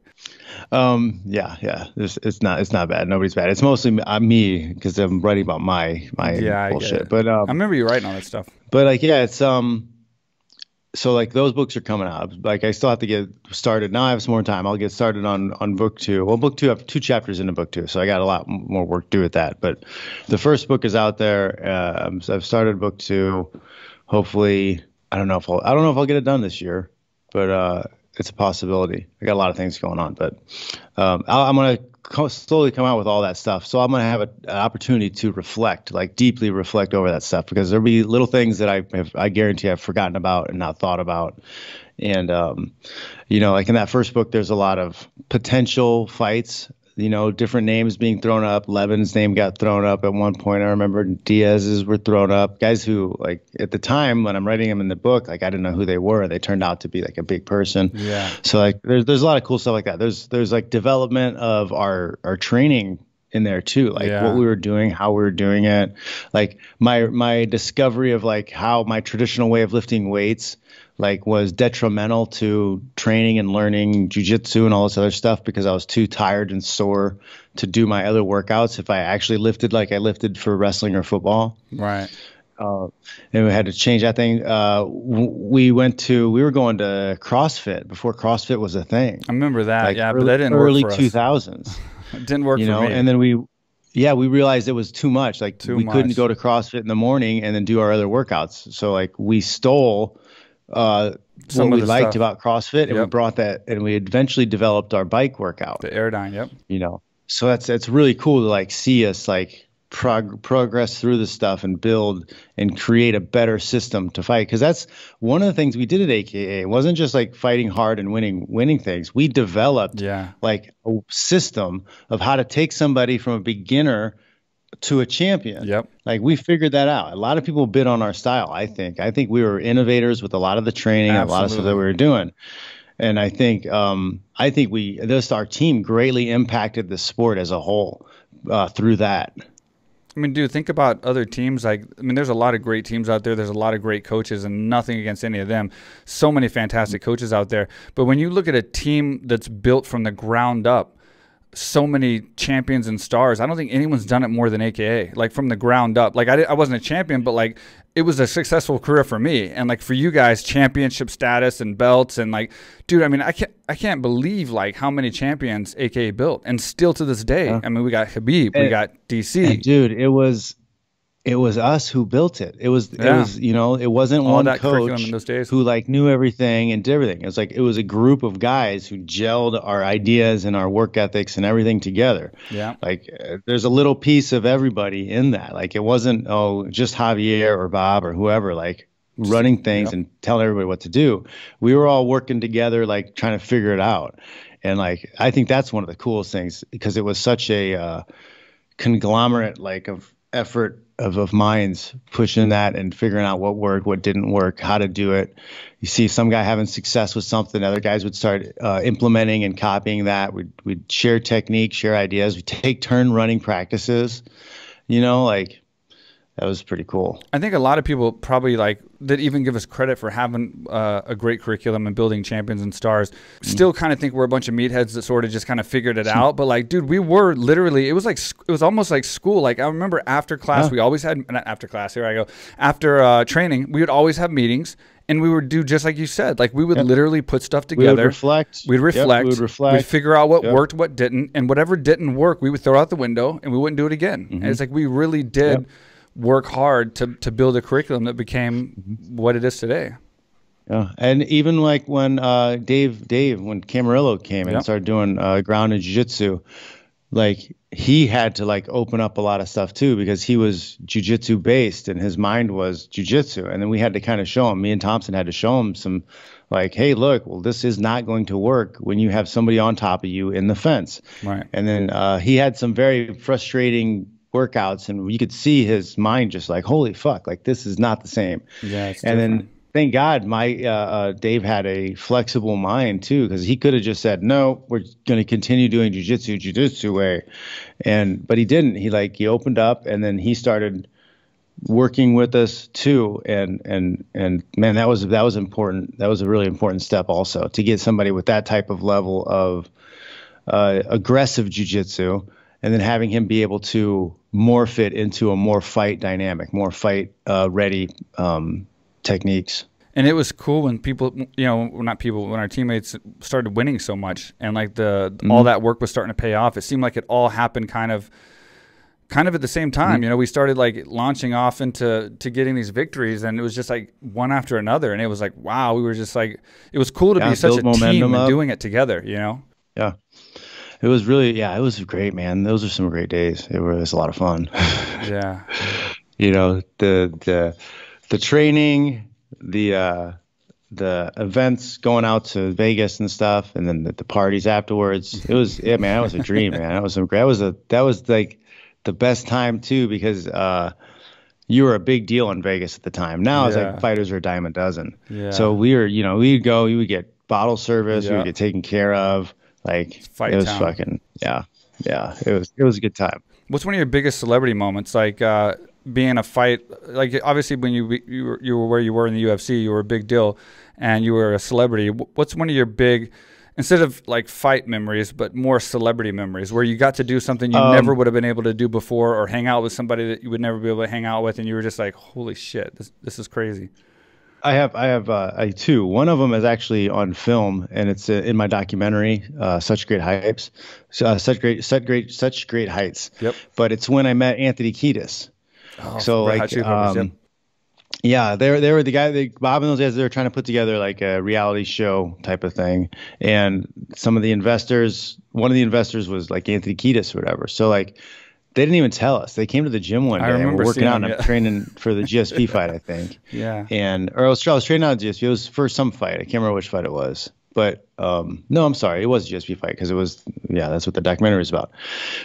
um, yeah, yeah. It's, it's not it's not bad. Nobody's bad. It's mostly uh, me because I'm writing about my my yeah, bullshit. But um, I remember you writing all that stuff. But like, yeah, it's um. So like those books are coming out. Like I still have to get started. Now I have some more time. I'll get started on on book two. Well, book two I have two chapters into book two, so I got a lot more work to do with that. But the first book is out there. Uh, I've started book two. hopefully, I don't know if I'll, I don't know if I'll get it done this year, but uh, it's a possibility. I got a lot of things going on, but um, i am going to co- slowly come out with all that stuff. So I'm going to have a, an opportunity to reflect, like deeply reflect over that stuff, because there'll be little things that I have, I guarantee I've forgotten about and not thought about. And um, you know, like in that first book, there's a lot of potential fights you know, different names being thrown up. Levin's name got thrown up at one point. I remember Diaz's were thrown up. Guys who, like, at the time when I'm writing them in the book, like I didn't know who they were. They turned out to be like a big person. Yeah. So like, there's there's a lot of cool stuff like that. There's there's like development of our our training in there too like yeah. what we were doing how we were doing it like my my discovery of like how my traditional way of lifting weights like was detrimental to training and learning jujitsu and all this other stuff because I was too tired and sore to do my other workouts if I actually lifted like I lifted for wrestling or football. Right. Uh, and we had to change that thing. Uh, we went to we were going to CrossFit before CrossFit was a thing. I remember that. Like yeah, early, but that didn't early two thousands. didn't work you know, me. and then we yeah, we realized it was too much. Like too we much. couldn't go to CrossFit in the morning and then do our other workouts. So like we stole uh, Some what we liked stuff. about CrossFit, and we brought that, and we eventually developed our bike workout. the Airdyne, yep. You know, so that's that's really cool to like see us like prog- progress through the stuff and build and create a better system to fight. Because that's one of the things we did at AKA. It wasn't just like fighting hard and winning winning things. We developed Yeah. like a system of how to take somebody from a beginner to a champion. Yep. Like we figured that out. A lot of people bid on our style, I think. I think we were innovators with a lot of the training and a lot of stuff that we were doing. And I think um, I think we this our team greatly impacted the sport as a whole uh, through that. I mean, dude, think about other teams. Like, I mean, there's a lot of great teams out there. There's a lot of great coaches, and nothing against any of them. So many fantastic coaches out there. But when you look at a team that's built from the ground up, so many champions and stars. I don't think anyone's done it more than AKA, like from the ground up. Like I, I wasn't a champion, but like it was a successful career for me, and like for you guys, championship status and belts, and like, dude, I mean, I can't, I can't believe like how many champions AKA built, and still to this day. I mean, we got Khabib, we got DC, dude, it was it was us who built it. It was Yeah. it was you know it wasn't All one that coach in those days. who like knew everything and did everything. It was like it was a group of guys who gelled our ideas and our work ethics and everything together. yeah. Like uh, there's a little piece of everybody in that. Like it wasn't oh just Javier or Bob or whoever like running things Yep. and telling everybody what to do. We were all working together like trying to figure it out. And like I think that's one of the coolest things because it was such a uh, conglomerate like of effort of, of minds pushing that and figuring out what worked, what didn't work, how to do it. You see some guy having success with something, other guys would start uh, implementing and copying that. We'd, we'd share techniques, share ideas. We take turn running practices, you know, like that was pretty cool. I think a lot of people probably like that even give us credit for having uh, a great curriculum and building champions and stars. Still kind of think we're a bunch of meatheads that sort of just kind of figured it out. But like, dude, we were literally. It was like it was almost like school. Like I remember after class, Yeah. we always had not after class. Here I go. After uh, training, we would always have meetings. And we would do just like you said. Like we would Yep. literally put stuff together. We would reflect. We'd Yep, reflect. we would reflect. We'd figure out what Yep. worked, what didn't, and whatever didn't work, we would throw out the window, and we wouldn't do it again. And it's like we really did Mm-hmm. Yep. Work hard to to build a curriculum that became Mm-hmm. what it is today. Yeah, and even like when uh, Dave, Dave, when Camarillo came Yep. and started doing uh, ground and jiu-jitsu, like he had to like open up a lot of stuff too because he was jiu-jitsu based and his mind was jiu-jitsu, and then we had to kind of show him. Me and Thomson had to show him some, like, hey, look, well, this is not going to work when you have somebody on top of you in the fence. Right. And then uh, he had some very frustrating workouts, and you could see his mind just like, holy fuck, like this is not the same. Yeah, and different. then thank God my uh, uh, Dave had a flexible mind too because he could have just said no we're going to continue doing jujitsu jujitsu way. And but he didn't. He like he opened up and then he started working with us too and and and man that was that was important. That was a really important step also to get somebody with that type of level of uh, aggressive jujitsu and then having him be able to morph it into a more fight dynamic more fight uh, ready um, techniques and it was cool when people, you know, not people, when our teammates started winning so much, and like the Mm-hmm. all that work was starting to pay off. It seemed like it all happened kind of, kind of at the same time. Mm-hmm. You know, we started like launching off into to getting these victories, and it was just like one after another, and it was like wow, we were just like it was cool to yeah, be such a team and doing it together. You know. Yeah. It was really, yeah, it was great, man. Those are some great days. It was a lot of fun. yeah. You know, the the the training, the uh the events going out to Vegas and stuff, and then the, the parties afterwards. It was yeah, man, that was a dream, man. That was some that was a that was like the best time too because uh, you were a big deal in Vegas at the time. Now yeah. it's like fighters are a dime a dozen. Yeah. So we were, you know, we'd go, we would get bottle service, yeah. we would get taken care of. Like Fight it was town. fucking yeah, yeah. It was it was a good time. What's one of your biggest celebrity moments? Like uh, being a fight, like obviously when you you were, you were where you were in the UFC, you were a big deal and you were a celebrity, what's one of your big instead of like fight memories, but more celebrity memories where you got to do something you um, never would have been able to do before or hang out with somebody that you would never be able to hang out with and you were just like, holy shit, this, this is crazy. I have I have uh, I two. One of them is actually on film, and it's uh, in my documentary, uh, "Such Great Heights," uh, such great, such great, such great heights. Yep. But it's when I met Anthony Kiedis. Oh, so like, um, yep. Yeah, they were they were the guy. They, Bob and those guys. They were trying to put together like a reality show type of thing, and some of the investors. One of the investors was like Anthony Kiedis or whatever. So like, they didn't even tell us. They came to the gym one day I and we're working out. and I'm training for the GSP fight, I think. Yeah. And or I was, I was training on GSP. It was for some fight. I can't remember which fight it was. But um, no, I'm sorry, it was a GSP fight because it was yeah, that's what the documentary is about.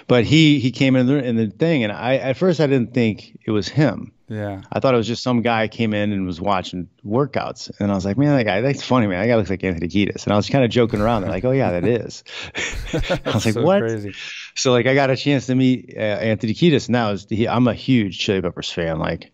But he he came in the in the thing, and I at first I didn't think it was him. Yeah. I thought it was just some guy came in and was watching workouts. And I was like, man, that guy, that's funny, man. That guy looks like Anthony Kiedis. And I was kind of joking around. They're like, oh, yeah, that is. I was like, so what? Crazy. So, like, I got a chance to meet uh, Anthony Kiedis. And that was, he, I'm a huge Chili Peppers fan. Like,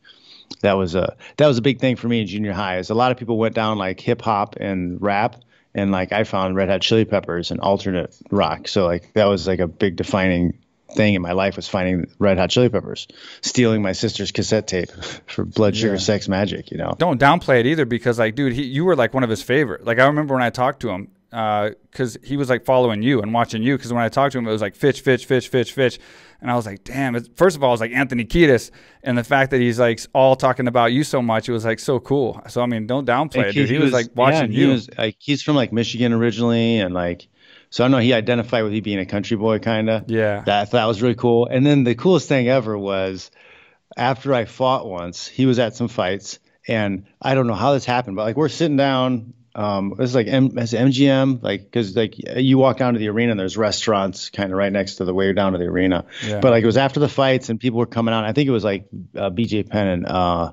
that was a that was a big thing for me in junior high. Is a lot of people went down like hip hop and rap, and like I found Red Hot Chili Peppers and alternate rock. So like that was like a big defining thing in my life was finding Red Hot Chili Peppers, stealing my sister's cassette tape for Blood Sugar yeah. Sex Magik. You know, don't downplay it either because like, dude, he, you were like one of his favorite. Like I remember when I talked to him because uh, he was like following you and watching you. Because when I talked to him, it was like Fitch, Fitch, Fitch, Fitch, Fitch, and I was like, damn. First of all, it was like Anthony Kiedis, and the fact that he's like all talking about you so much, it was like so cool. So I mean, don't downplay it, dude. He, he was, was, like watching yeah, you. He was like he's from like Michigan originally, and like so I know he identified with he being a country boy, kind of. Yeah. That that was really cool. And then the coolest thing ever was after I fought once, he was at some fights, and I don't know how this happened, but like we're sitting down. Um, it was like M- it's MGM, like because like you walk down to the arena and there's restaurants kind of right next to the way you're down to the arena. Yeah. But like it was after the fights and people were coming out. I think it was like uh, BJ Penn and uh,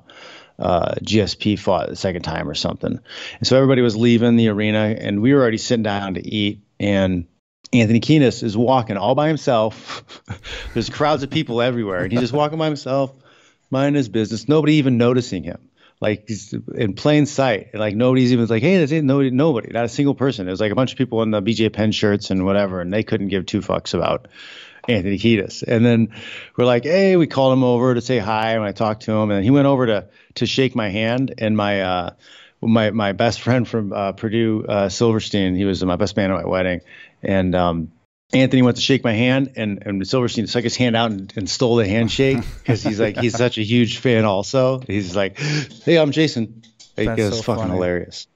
uh, GSP fought the second time or something. And so everybody was leaving the arena and we were already sitting down to eat and Anthony Kiedis is walking all by himself. There's crowds of people everywhere, and he's just walking by himself, minding his business. Nobody even noticing him. Like in plain sight. And like nobody's even like, hey, that's it. Nobody, nobody, not a single person. It was like a bunch of people in the BJ Penn shirts and whatever, and they couldn't give two fucks about Anthony Kiedis. And then we're like, hey, we called him over to say hi, and I talked to him, and he went over to to shake my hand, and my uh, my my best friend from uh, Purdue, uh, Silverstein, he was my best man at my wedding, and um, Anthony went to shake my hand, and and Silverstein stuck his hand out and, and stole the handshake because he's like he's such a huge fan. Also, he's like, "Hey, I'm Jason." It was so fucking funny. hilarious.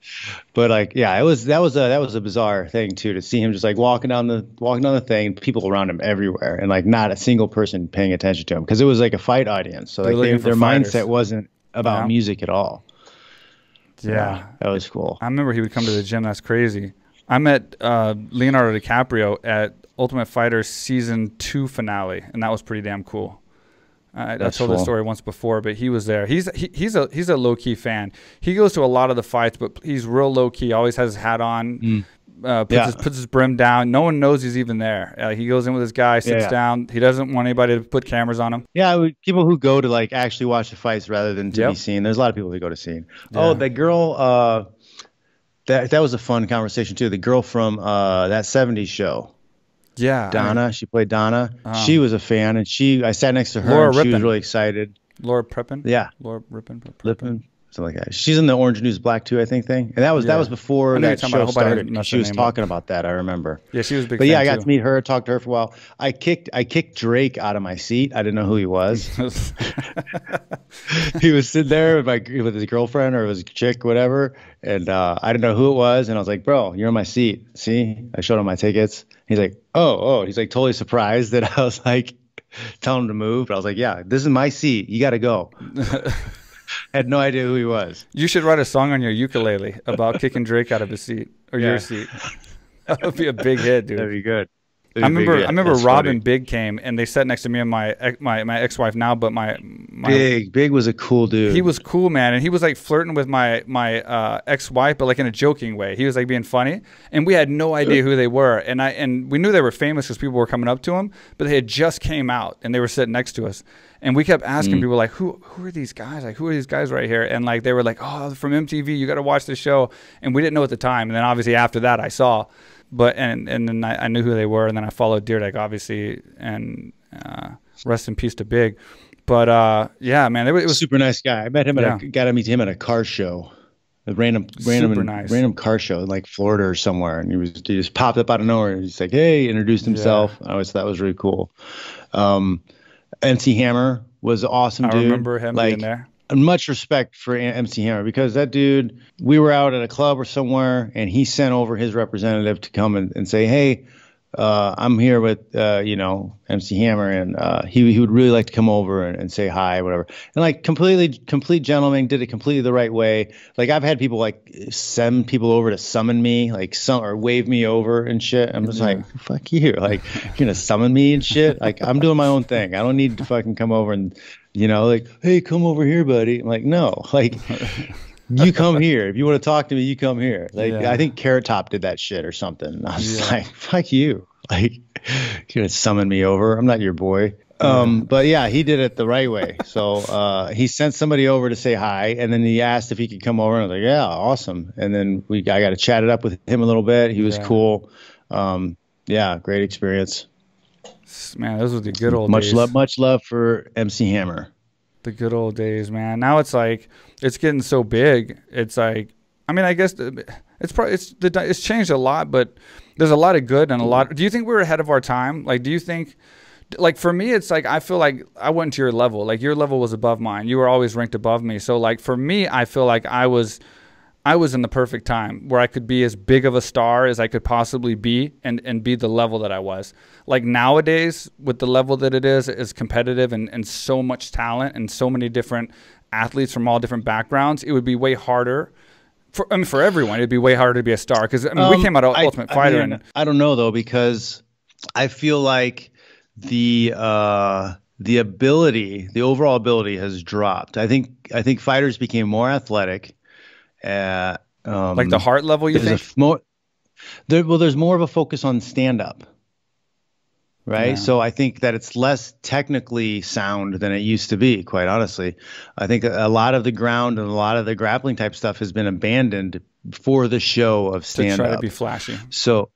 But like, yeah, it was that was a that was a bizarre thing too to see him just like walking down the walking down the thing, people around him everywhere, and like not a single person paying attention to him because it was like a fight audience. So like they, their fighters. mindset wasn't about yeah. music at all. Yeah. yeah. that was cool. I remember he would come to the gym. That's crazy. I met uh, Leonardo DiCaprio at Ultimate Fighter season two finale, and that was pretty damn cool. I, I told cool. the story once before, but he was there. He's he, he's a he's a low key fan. He goes to a lot of the fights, but he's real low key. Always has his hat on. Mm. Uh, puts, yeah. his, puts his brim down. No one knows he's even there. Uh, he goes in with his guy, sits yeah, yeah. down. He doesn't want anybody to put cameras on him. Yeah, people who go to like actually watch the fights rather than to yep. be seen. There's a lot of people who go to see. Oh, the girl. Uh, that that was a fun conversation too. The girl from uh, that '70s show. Yeah, Donna. I she played Donna. Um, she was a fan, and she I sat next to her. Laura and She was really excited. Laura Prepon. Yeah. Laura Rippon. Lippin. Something like that. She's in the Orange News Black too, I think thing, and that was Yeah. that was before that talking about. show I hope I started. She was name up. talking about that. I remember. Yeah, she was big. But yeah, I got too. to meet her, talked to her for a while. I kicked I kicked Drake out of my seat. I didn't know who he was. he was sitting there with my with his girlfriend or his chick, whatever, and uh, I didn't know who it was. And I was like, "Bro, you're in my seat. See?" I showed him my tickets. He's like, "Oh, oh." He's like totally surprised that I was like telling him to move. But I was like, "Yeah, this is my seat. You got to go." I had no idea who he was. you should write a song on your ukulele about kicking Drake out of his seat or Yeah. your seat. That would be a big hit, dude. That'd be good. I That'd be remember. I remember That's Rob funny. and Big came and they sat next to me and my ex- my my ex wife now, but my my Big, Big was a cool dude. he was cool, man, and he was like flirting with my my uh, ex wife, but like in a joking way. He was like being funny, and we had no idea who they were, and I and we knew they were famous because people were coming up to them, but they had just came out and they were sitting next to us, and we kept asking people like, who who are these guys? Like who are these guys right here? And like they were like, oh, from MTV, you got to watch the show, and we didn't know at the time, and then obviously after that I saw. But and and then I, I knew who they were, and then I followed Dyrdek, obviously, and uh, rest in peace to Big. But uh, yeah, man, it, was- it was super nice guy. I met him at Yeah. a got to meet him at a car show, a random random nice. random car show in like Florida or somewhere, and he was he just popped up out of nowhere. He's like, "Hey," introduced himself. I was that was really cool. Um, MC Hammer was an awesome I dude. remember him like, being there. much respect for MC Hammer because that dude, we were out at a club or somewhere, and he sent over his representative to come and, and say, "Hey, uh, I'm here with uh, you know MC Hammer, and uh, he he would really like to come over and, and say hi, whatever." And like completely, complete gentleman, did it completely the right way. Like I've had people like send people over to summon me, like some or wave me over and shit. I'm just like, "Fuck you!" Like you're gonna summon me and shit. Like I'm doing my own thing. I don't need to fucking come over and you know, like, hey, come over here, buddy. I'm like, no, like, you come here. If you want to talk to me, you come here. Like, Yeah. I think Carrot Top did that shit or something. I was Yeah. like, fuck you. Like, you're gonna summon me over. I'm not your boy. Um, but yeah, he did it the right way. So uh, he sent somebody over to say hi, and then he asked if he could come over. And I was like, yeah, awesome. And then we I got to chat it up with him a little bit. He was Yeah. cool. Um, yeah, great experience. Man, those were the good old Much days. love, much love for MC Hammer. The good old days, man. Now it's like it's getting so big. It's like I mean, I guess it's probably it's the it's changed a lot, but there's a lot of good and a lot. Do you think we're ahead of our time? Like, do you think? Like for me, it's like I feel like I went to your level. Like your level was above mine. You were always ranked above me. So like for me, I feel like I was I was in the perfect time where I could be as big of a star as I could possibly be and, and be the level that I was. Like nowadays, with the level that it is, is competitive and, and so much talent and so many different athletes from all different backgrounds, it would be way harder. For, I mean, for everyone, it'd be way harder to be a star because I mean, we Um, came out of I- Ultimate I Fighter mean, and I don't know though because I feel like the uh, the ability, the overall ability, has dropped. I think I think fighters became more athletic. Uh, um, like the heart level. You think? more there, well, there's more of a focus on stand up. Right. Yeah. So I think that it's less technically sound than it used to be, quite honestly. I think a lot of the ground and a lot of the grappling type stuff has been abandoned for the show of stand up. to try to be flashy. So,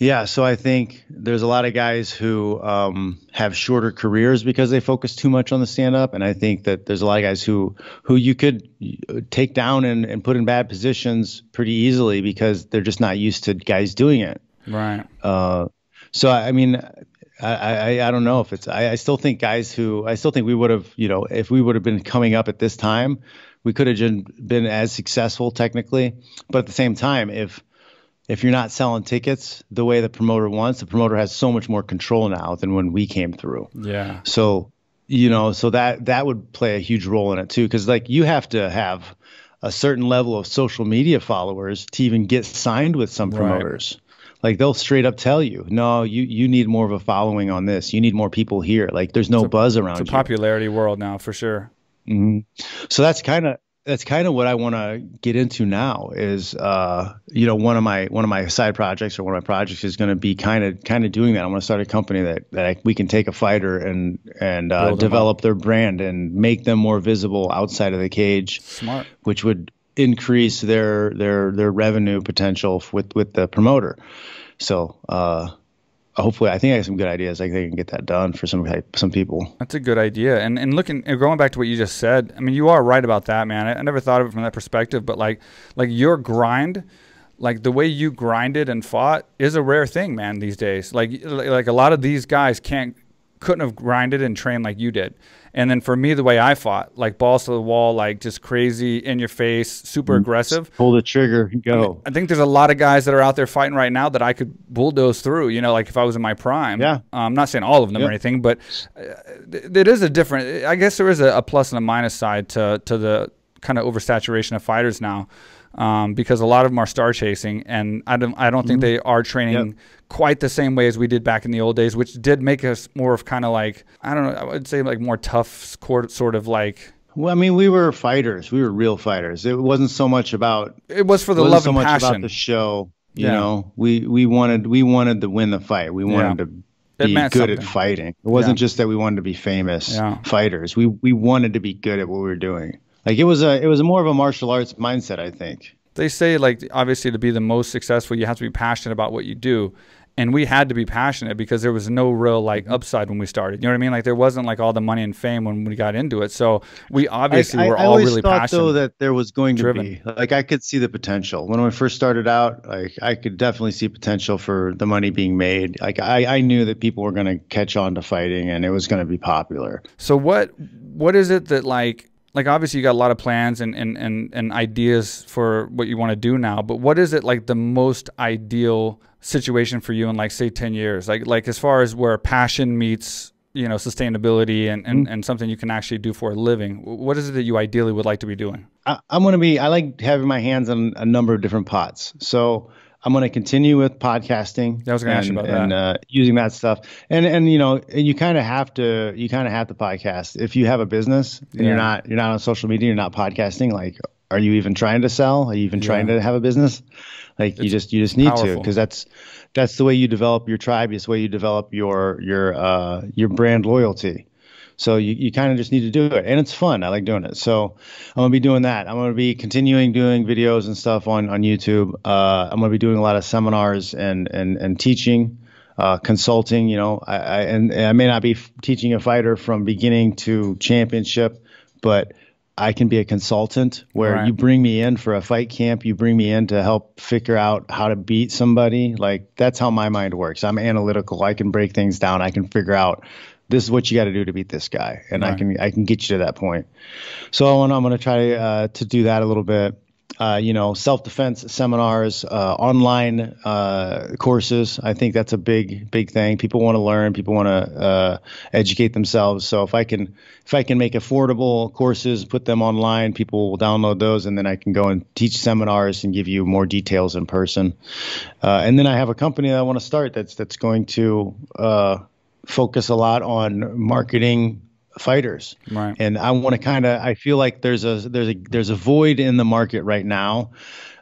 yeah, so I think there's a lot of guys who um, have shorter careers because they focus too much on the stand up, and I think that there's a lot of guys who who you could uh, take down and, and put in bad positions pretty easily because they're just not used to guys doing it. Right. Uh, so I mean, I, I I don't know if it's I, I still think guys who I still think we would have you know if we would have been coming up at this time, we could have been been as successful technically, but at the same time if if you're not selling tickets the way the promoter wants, the promoter has so much more control now than when we came through. Yeah. So, you know, so that that would play a huge role in it too, because like you have to have a certain level of social media followers to even get signed with some promoters. Right. Like they'll straight up tell you, no, you you need more of a following on this. You need more people here. Like there's no buzz around It's a you. popularity world now for sure. Mhm. So that's kind of that's kind of what I want to get into now. Is uh, you know one of my one of my side projects or one of my projects is going to be kind of kind of doing that. I want to start a company that that I, we can take a fighter and and uh, develop their brand and make them more visible outside of the cage, Smart. which would increase their their their revenue potential with with the promoter. So uh, hopefully, I think I have some good ideas. Like I can get that done for some some people. That's a good idea. And and looking and going back to what you just said, I mean, you are right about that, man. I, I never thought of it from that perspective, but like like your grind like the way you grinded and fought is a rare thing, man. These days, like like a lot of these guys can't couldn't have grinded and trained like you did. And then for me, the way I fought, like balls to the wall, like just crazy in your face, super mm-hmm. aggressive. Pull the trigger, go. I, mean, I, think there's a lot of guys that are out there fighting right now that I could bulldoze through. You know, like if I was in my prime. Yeah. Uh, I'm not saying all of them or anything, but uh, it is a different. I guess there is a, a plus and a minus side to to the kind of oversaturation of fighters now um, because a lot of them are star chasing, and I don't I don't mm-hmm. think they are training yep. quite the same way as we did back in the old days, which did make us more of kind of like I don't know I would say like more tough sort of like. Well, I mean, we were fighters. We were real fighters. It wasn't so much about. It was for the love so and much passion. about the show. You yeah. know, we we wanted we wanted to win the fight. We wanted yeah. to be good something. at fighting. It wasn't yeah. just that we wanted to be famous fighters. We we wanted to be good at what we were doing. Like it was a it was more of a martial arts mindset, I think. They say like obviously to be the most successful, you have to be passionate about what you do. And we had to be passionate because there was no real like mm-hmm. upside when we started. You know what I mean? Like there wasn't like all the money and fame when we got into it. So we obviously I, were I, I all really thought, passionate. Though that there was going to driven. be like I could see the potential when we first started out. Like I could definitely see potential for the money being made. Like I, I knew that people were going to catch on to fighting and it was going to be popular. So what what is it that like like obviously you got a lot of plans and, and, and, and ideas for what you want to do now but what is it like the most ideal situation for you in like say 10 years? Like like as far as where passion meets you know sustainability and, and, mm-hmm. and something you can actually do for a living what is it that you ideally would like to be doing? I, i'm going to be i like having my hands on a number of different pots. So I'm going to continue with podcasting. I was going to ask you about and, that. Uh, using that stuff, and and you know, you kind of have to you kind of have to podcast if you have a business and yeah. you're not you're not on social media, you're not podcasting. Like, are you even trying to sell? Are you even trying to have a business? Like, it's you just you just need powerful. to because that's that's the way you develop your tribe. It's the way you develop your your uh, your brand loyalty. So you, you kind of just need to do it. And it's fun. I like doing it. So I'm going to be doing that. I'm going to be continuing doing videos and stuff on, on YouTube. Uh, I'm going to be doing a lot of seminars and, and, and teaching. Uh, consulting, you know, I, I, and, and I may not be f- teaching a fighter from beginning to championship, but I can be a consultant where right. you bring me in for a fight camp, you bring me in to help figure out how to beat somebody. Like that's how my mind works. I'm analytical. I can break things down. I can figure out this is what you got to do to beat this guy, and right. I can I can get you to that point. So I want, I'm going to try uh, to do that a little bit. Uh, you know, self defense seminars, uh, online uh, courses. I think that's a big, big thing. People want to learn. People want to uh, educate themselves. So if I can, if I can make affordable courses, put them online, people will download those, and then I can go and teach seminars and give you more details in person. Uh, and then I have a company that I want to start that's that's going to focus a lot on marketing fighters. Right. And I want to kind of I feel like there's a there's a there's a void in the market right now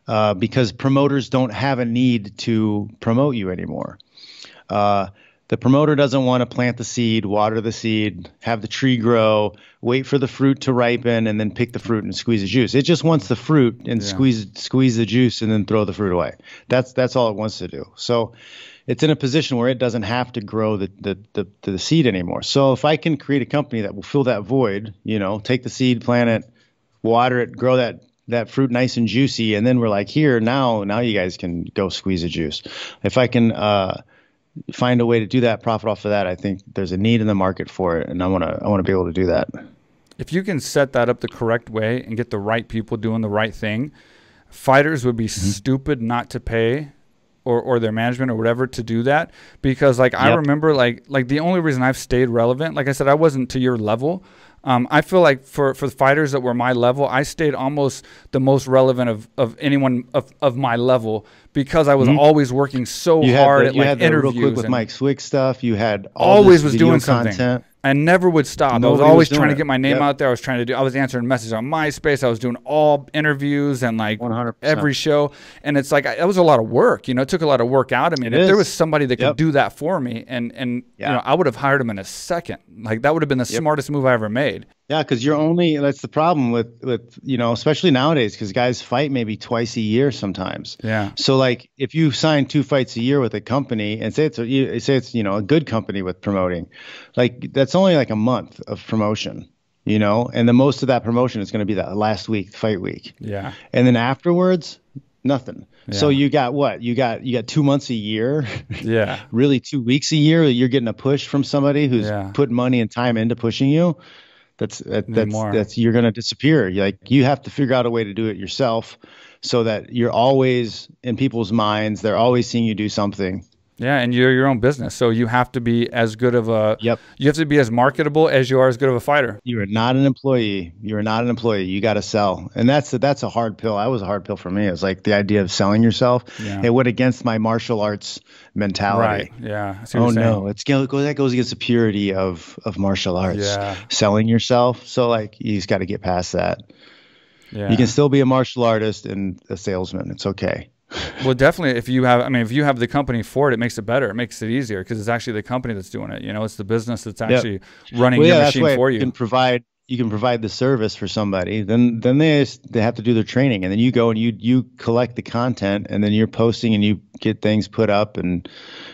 uh, because promoters don't have a need to promote you anymore. Uh, the promoter doesn't want to plant the seed, water the seed, have the tree grow, wait for the fruit to ripen, and then pick the fruit and squeeze the juice. It just wants the fruit and yeah. squeeze squeeze the juice and then throw the fruit away. That's that's all it wants to do. So it's in a position where it doesn't have to grow the, the, the, the seed anymore. So if I can create a company that will fill that void, you know, take the seed, plant it, water it, grow that that fruit nice and juicy, and then we're like, here now, now you guys can go squeeze the juice. If I can uh, find a way to do that, profit off of that, I think there's a need in the market for it, and I want to I want to be able to do that. If you can set that up the correct way and get the right people doing the right thing, fighters would be mm-hmm. stupid not to pay or, or their management or whatever to do that because like yep. I remember like like the only reason I've stayed relevant like I said I wasn't to your level um, I feel like for, for the fighters that were my level, I stayed almost the most relevant of, of anyone of, of my level because I was mm-hmm. always working so you hard the, at like interviews. Real quick with Mike Swick stuff. You had always was doing content. something. I never would stop. Nobody I was always was trying to get my name yep. out there. I was trying to do. I was answering messages on MySpace. I was doing all interviews and like 100%. every show. And it's like that was a lot of work. You know, it took a lot of work out of me. And if there was somebody that yep. could do that for me, and and yeah. you know, I would have hired him in a second. Like that would have been the yep. smartest move I ever made. Yeah, because you're only that's the problem with with you know especially nowadays because guys fight maybe twice a year sometimes. Yeah. So like if you sign two fights a year with a company and say it's a you say it's you know a good company with promoting, like that's only like a month of promotion, you know, and the most of that promotion is going to be that last week fight week. Yeah. And then afterwards, nothing. Yeah. So you got what? You got you got two months a year. Yeah. really, two weeks a year. You're getting a push from somebody who's yeah. put money and time into pushing you that's that, that's that's you're going to disappear. Like you have to figure out a way to do it yourself, so that you're always in people's minds. They're always seeing you do something. Yeah, and you're your own business, so you have to be as good of a. Yep. You have to be as marketable as you are as good of a fighter. You are not an employee. You are not an employee. You got to sell, and that's a, that's a hard pill. That was a hard pill for me. It was like the idea of selling yourself. Yeah. It went against my martial arts mentality. Right. Yeah. Oh no, it's that goes against the purity of of martial arts. Yeah. Selling yourself. So like you just got to get past that. Yeah. You can still be a martial artist and a salesman. It's okay well, definitely. If you have, I mean, if you have the company for it, it makes it better. It makes it easier because it's actually the company that's doing it. You know, it's the business that's actually yep. running well, yeah, machine for you. You can provide you can provide the service for somebody. Then then they they have to do their training, and then you go and you you collect the content, and then you're posting and you get things put up. And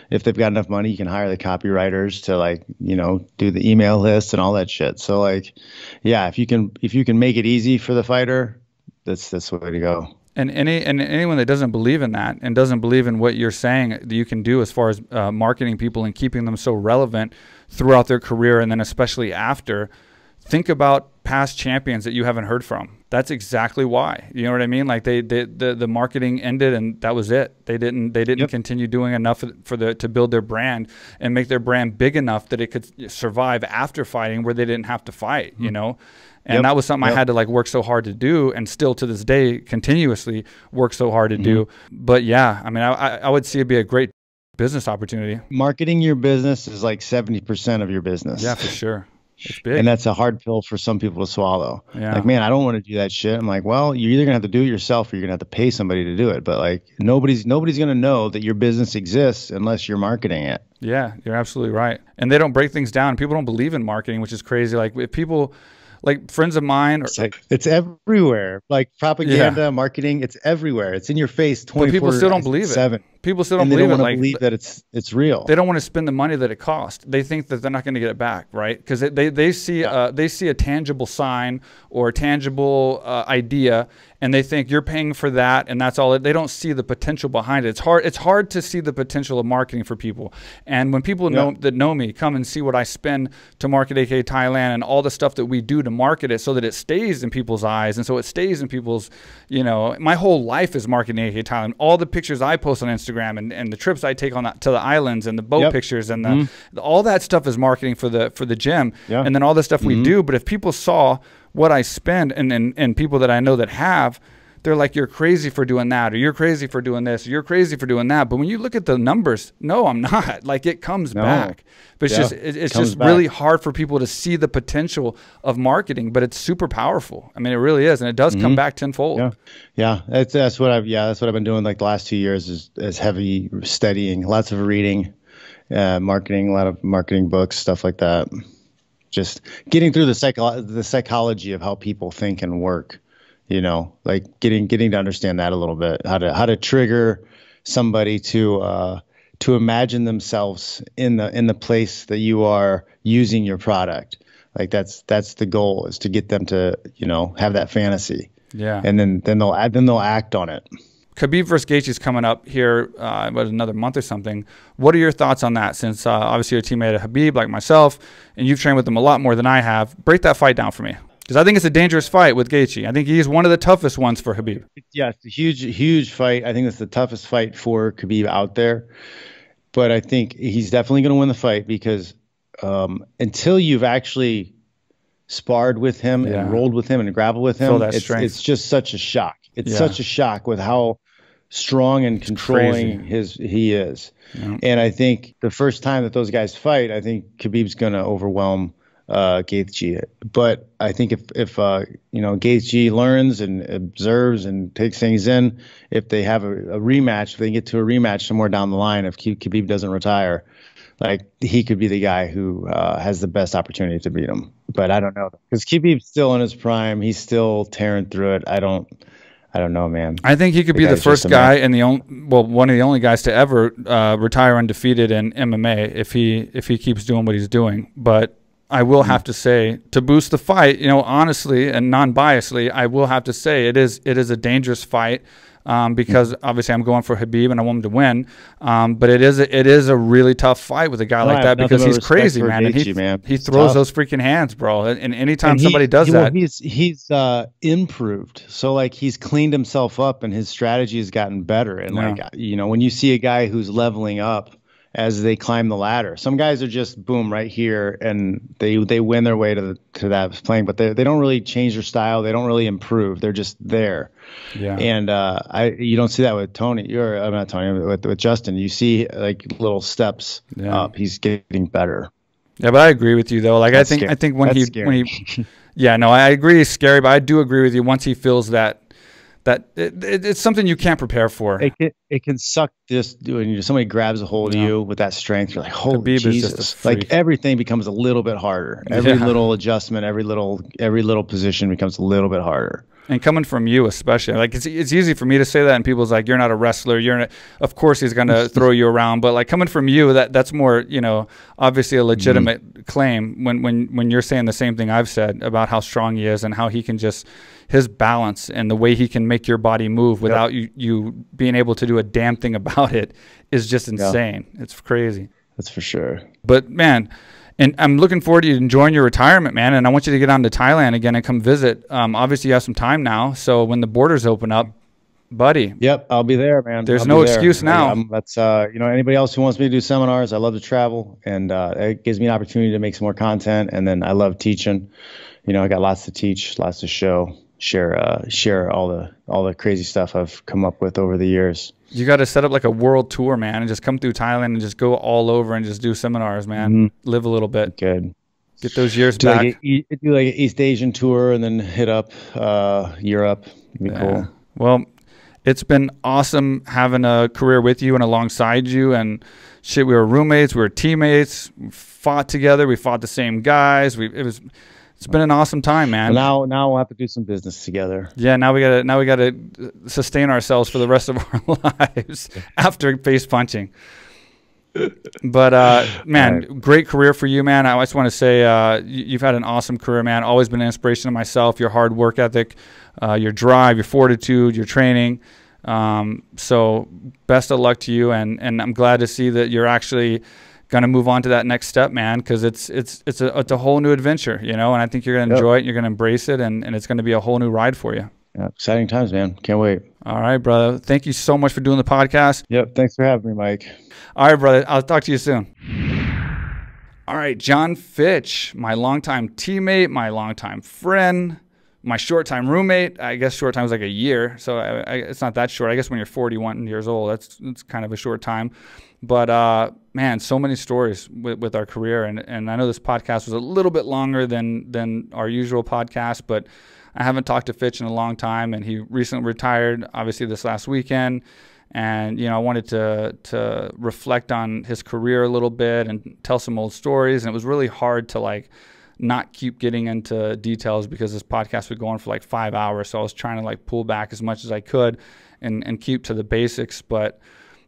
if they've got enough money, you can hire the copywriters to like you know do the email list and all that shit. So like, yeah, if you can if you can make it easy for the fighter, that's that's the way to go and any and anyone that doesn't believe in that and doesn't believe in what you're saying that you can do as far as uh, marketing people and keeping them so relevant throughout their career and then especially after think about past champions that you haven't heard from. That's exactly why. You know what i mean? Like they, they the, the marketing ended and that was it. They didn't they didn't yep. continue doing enough for the to build their brand and make their brand big enough that it could survive after fighting where they didn't have to fight mm-hmm. you know and yep. that was something yep. I had to like work so hard to do, and still to this day continuously work so hard to mm-hmm. do. But yeah, I mean, I, I would see it be a great business opportunity. Marketing your business is like seventy percent of your business. Yeah, for sure. It's big. And that's a hard pill for some people to swallow. Yeah. Like, man, I don't want to do that shit. I'm like, well, you're either gonna have to do it yourself or you're gonna have to pay somebody to do it. But like nobody's nobody's gonna know that your business exists unless you're marketing it. Yeah, you're absolutely right. And they don't break things down. People don't believe in marketing, which is crazy. Like if people like friends of mine. Or, it's, like, it's everywhere. Like propaganda, yeah. marketing, it's everywhere. It's in your face. Twenty. But people still don't believe seven. it. People still don't believe don't it. Like, believe that it's it's real. They don't want to spend the money that it cost. They think that they're not going to get it back, right? Because they, they, they see yeah. uh, they see a tangible sign or a tangible uh, idea, and they think you're paying for that and that's all they don't see the potential behind it it's hard it's hard to see the potential of marketing for people and when people know that know me come and see what i spend to market ak thailand and all the stuff that we do to market it so that it stays in people's eyes and so it stays in people's you know my whole life is marketing ak thailand all the pictures i post on instagram and, and the trips i take on the, to the islands and the boat yep. pictures and the, mm-hmm. all that stuff is marketing for the for the gym yeah. and then all the stuff mm-hmm. we do but if people saw what I spend and, and, and people that I know that have, they're like, you're crazy for doing that, or you're crazy for doing this, or you're crazy for doing that. But when you look at the numbers, no, I'm not. Like it comes no. back. But it's yeah, just it, it's just back. really hard for people to see the potential of marketing. But it's super powerful. I mean, it really is, and it does mm-hmm. come back tenfold. Yeah, yeah. That's that's what I've yeah that's what I've been doing like the last two years is is heavy studying, lots of reading, uh, marketing, a lot of marketing books, stuff like that just getting through the psycho- the psychology of how people think and work you know like getting getting to understand that a little bit how to how to trigger somebody to uh to imagine themselves in the in the place that you are using your product like that's that's the goal is to get them to you know have that fantasy yeah and then then they'll then they'll act on it Khabib versus Gaethje is coming up here, uh, about another month or something. What are your thoughts on that? Since uh, obviously you're a teammate of Khabib, like myself, and you've trained with him a lot more than I have. Break that fight down for me, because I think it's a dangerous fight with Gaethje. I think he's one of the toughest ones for Khabib. Yeah, it's a huge, huge fight. I think it's the toughest fight for Khabib out there. But I think he's definitely going to win the fight because um, until you've actually sparred with him yeah. and rolled with him and grappled with him, it's, it's, just such a shock. It's yeah. such a shock with how strong and controlling his he is. Yeah. And I think the first time that those guys fight, I think Khabib's going to overwhelm uh, Gaethje. But I think if if uh, you know Gaethje learns and observes and takes things in, if they have a, a, rematch, if they get to a rematch somewhere down the line, if Khabib doesn't retire, like he could be the guy who uh, has the best opportunity to beat him. but I don't know because Khabib's still in his prime. He's still tearing through it. I don't. I don't know, man. I think he could the be the first guy and the only, well, one of the only guys to ever uh, retire undefeated in MMA if he if he keeps doing what he's doing. But I will have to say to boost the fight, you know, honestly and non-biasedly, I will have to say it is it is a dangerous fight um, because obviously I'm going for Khabib and I want him to win. Um, but it is a, it is a really tough fight with a guy like that because he's crazy, man. And he, man. he throws those freaking hands, bro. And anytime and he, somebody does he, that, well, he's he's uh, improved. So like he's cleaned himself up and his strategy has gotten better. And yeah. like you know when you see a guy who's leveling up as they climb the ladder. Some guys are just boom right here and they they win their way to the, to that playing, but they they don't really change their style. They don't really improve. They're just there. Yeah. And uh, I you don't see that with Tony. You're I'm not Tony with with Justin. You see like little steps yeah. up. He's getting better. Yeah, but I agree with you though. Like That's I think scary. I think when That's he scary. when he Yeah, no, I agree it's scary, but I do agree with you once he feels that that it, it, it's something you can't prepare for. It can, it can suck this when somebody grabs a hold yeah. of you with that strength. You're like, holy Jesus! Like everything becomes a little bit harder. Every yeah. little adjustment, every little every little position becomes a little bit harder. And coming from you, especially, like it's it's easy for me to say that, and people's like, "You're not a wrestler. You're not." Of course, he's gonna throw you around, but like coming from you, that that's more, you know, obviously a legitimate mm-hmm. claim. When when when you're saying the same thing I've said about how strong he is and how he can just his balance and the way he can make your body move without yep. you you being able to do a damn thing about it is just insane. Yeah. It's crazy. That's for sure. But man, and I'm looking forward to you enjoying your retirement, man. And I want you to get on to Thailand again and come visit. Um, obviously, you have some time now, so when the borders open up, buddy. Yep, I'll be there, man. There's I'll no excuse now. Yeah, that's uh, you know anybody else who wants me to do seminars. I love to travel, and uh, it gives me an opportunity to make some more content. And then I love teaching. You know, I got lots to teach, lots to show, share, uh, share all the all the crazy stuff I've come up with over the years. You got to set up like a world tour, man, and just come through Thailand and just go all over and just do seminars, man. Mm-hmm. Live a little bit. Good. Get those years do back. Like a, do like an East Asian tour and then hit up uh, Europe. be yeah. cool. Well, it's been awesome having a career with you and alongside you. And shit, we were roommates, we were teammates, we fought together, we fought the same guys. We it was it's been an awesome time, man. Now, now we'll have to do some business together. Yeah, now we gotta now we gotta sustain ourselves for the rest of our lives after face punching. But uh, man, right. great career for you, man. I just want to say uh, you've had an awesome career, man. Always been an inspiration to myself. Your hard work ethic, uh, your drive, your fortitude, your training. Um, so best of luck to you, and and I'm glad to see that you're actually gonna move on to that next step, man, because it's it's it's a it's a whole new adventure, you know. And I think you're gonna enjoy yep. it. You're gonna embrace it, and and it's gonna be a whole new ride for you. Yeah, exciting times, man. Can't wait. All right, brother. Thank you so much for doing the podcast. Yep. Thanks for having me, Mike. All right, brother. I'll talk to you soon. All right, Jon Fitch, my longtime teammate, my longtime friend, my short time roommate. I guess short time was like a year, so I, I, it's not that short. I guess when you're 41 years old, that's that's kind of a short time. But uh, man, so many stories with, with our career, and and I know this podcast was a little bit longer than than our usual podcast, but I haven't talked to Fitch in a long time, and he recently retired, obviously this last weekend. And you know, I wanted to to reflect on his career a little bit and tell some old stories, and it was really hard to like not keep getting into details because this podcast would go on for like five hours. So I was trying to like pull back as much as I could and and keep to the basics, but.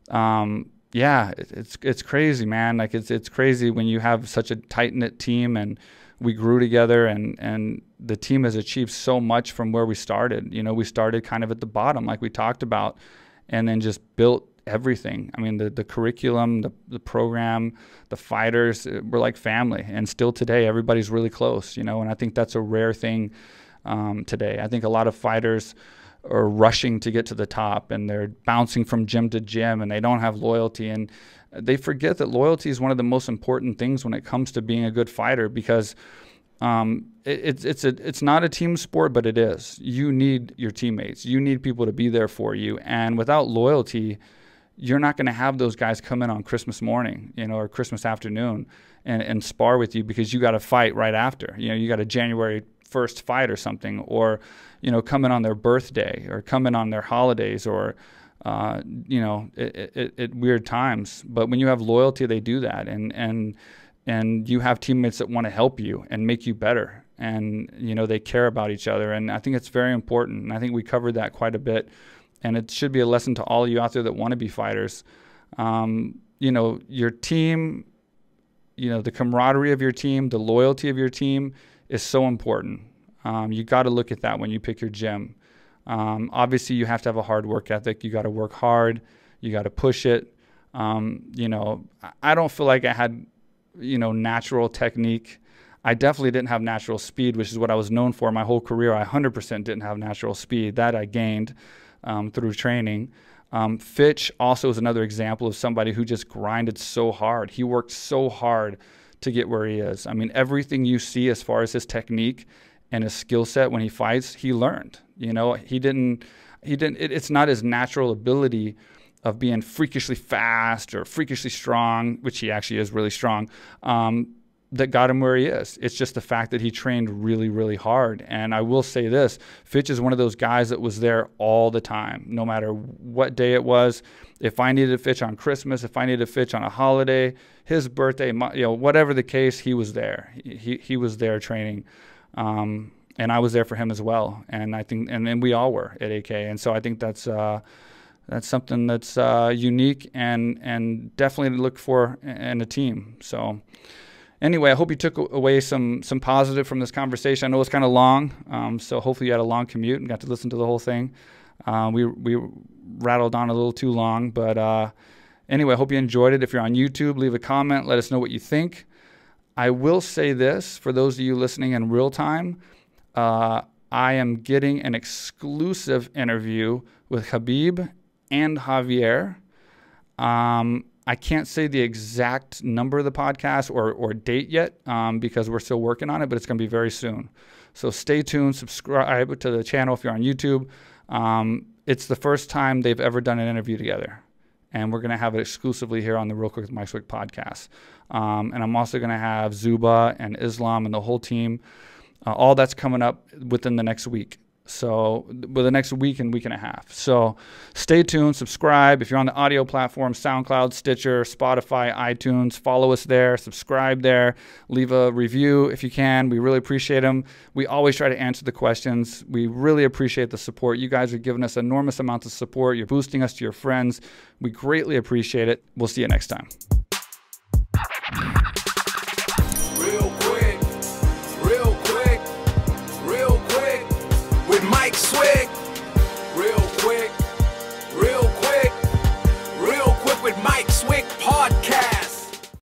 Um, yeah, it's it's crazy, man. Like it's it's crazy when you have such a tight knit team, and we grew together, and and the team has achieved so much from where we started. You know, we started kind of at the bottom, like we talked about, and then just built everything. I mean, the the curriculum, the the program, the fighters uh, were like family, and still today, everybody's really close. You know, and I think that's a rare thing um, today. I think a lot of fighters are rushing to get to the top and they're bouncing from gym to gym and they don't have loyalty and they forget that loyalty is one of the most important things when it comes to being a good fighter because um, it, it's it's a it's not a team sport, but it is. You need your teammates. You need people to be there for you, and without loyalty, you're not going to have those guys come in on Christmas morning, you know, or Christmas afternoon, and, and spar with you because you got to fight right after. You know, you got a January first fight or something, or you know, coming on their birthday or coming on their holidays or, uh, you know, at weird times. But when you have loyalty, they do that. And, and and you have teammates that want to help you and make you better. And you know they care about each other. And i think it's very important. And i think we covered that quite a bit. And it should be a lesson to all of you out there that want to be fighters. Um, you know your team you know the camaraderie of your team the loyalty of your team is so important um, you got to look at that when you pick your gym um, obviously you have to have a hard work ethic you got to work hard you got to push it um, you know i don't feel like i had you know natural technique I definitely didn't have natural speed, which is what I was known for my whole career. I 100% didn't have natural speed. That I gained um, through training. Um, Fitch also is another example of somebody who just grinded so hard. He worked so hard to get where he is. I mean, everything you see as far as his technique and his skill set when he fights, he learned. You know, he didn't. He didn't. It, it's not his natural ability of being freakishly fast or freakishly strong, which he actually is really strong. Um, that got him where he is. It's just the fact that he trained really, really hard. And I will say this Fitch is one of those guys that was there all the time, no matter what day it was. If I needed Fitch on Christmas, if I needed Fitch on a holiday, his birthday, you know, whatever the case, he was there. He, he was there training. Um, and I was there for him as well. And I think, and, and we all were at AK. And so I think that's, uh, that's something that's uh, unique and, and definitely to look for in a team. So, anyway, I hope you took away some some positive from this conversation. I know it's kind of long, um, so hopefully you had a long commute and got to listen to the whole thing. Uh, we we rattled on a little too long, but uh, anyway, I hope you enjoyed it. If you're on YouTube, leave a comment. Let us know what you think. I will say this for those of you listening in real time. Uh, I am getting an exclusive interview with Khabib and Javier. Um, I can't say the exact number of the podcast or, or date yet um, because we're still working on it, but it's going to be very soon. So stay tuned, subscribe to the channel if you're on YouTube. Um, it's the first time they've ever done an interview together. And we're going to have it exclusively here on the Real Quick with Mike Swick podcast. Um, and I'm also going to have Zuba and Islam and the whole team. Uh, all that's coming up within the next week. So, with the next week and week and a half. So, stay tuned, subscribe. If you're on the audio platform, SoundCloud, Stitcher, Spotify, iTunes, follow us there, subscribe there, leave a review if you can. We really appreciate them. We always try to answer the questions. We really appreciate the support. You guys are giving us enormous amounts of support. You're boosting us to your friends. We greatly appreciate it. We'll see you next time.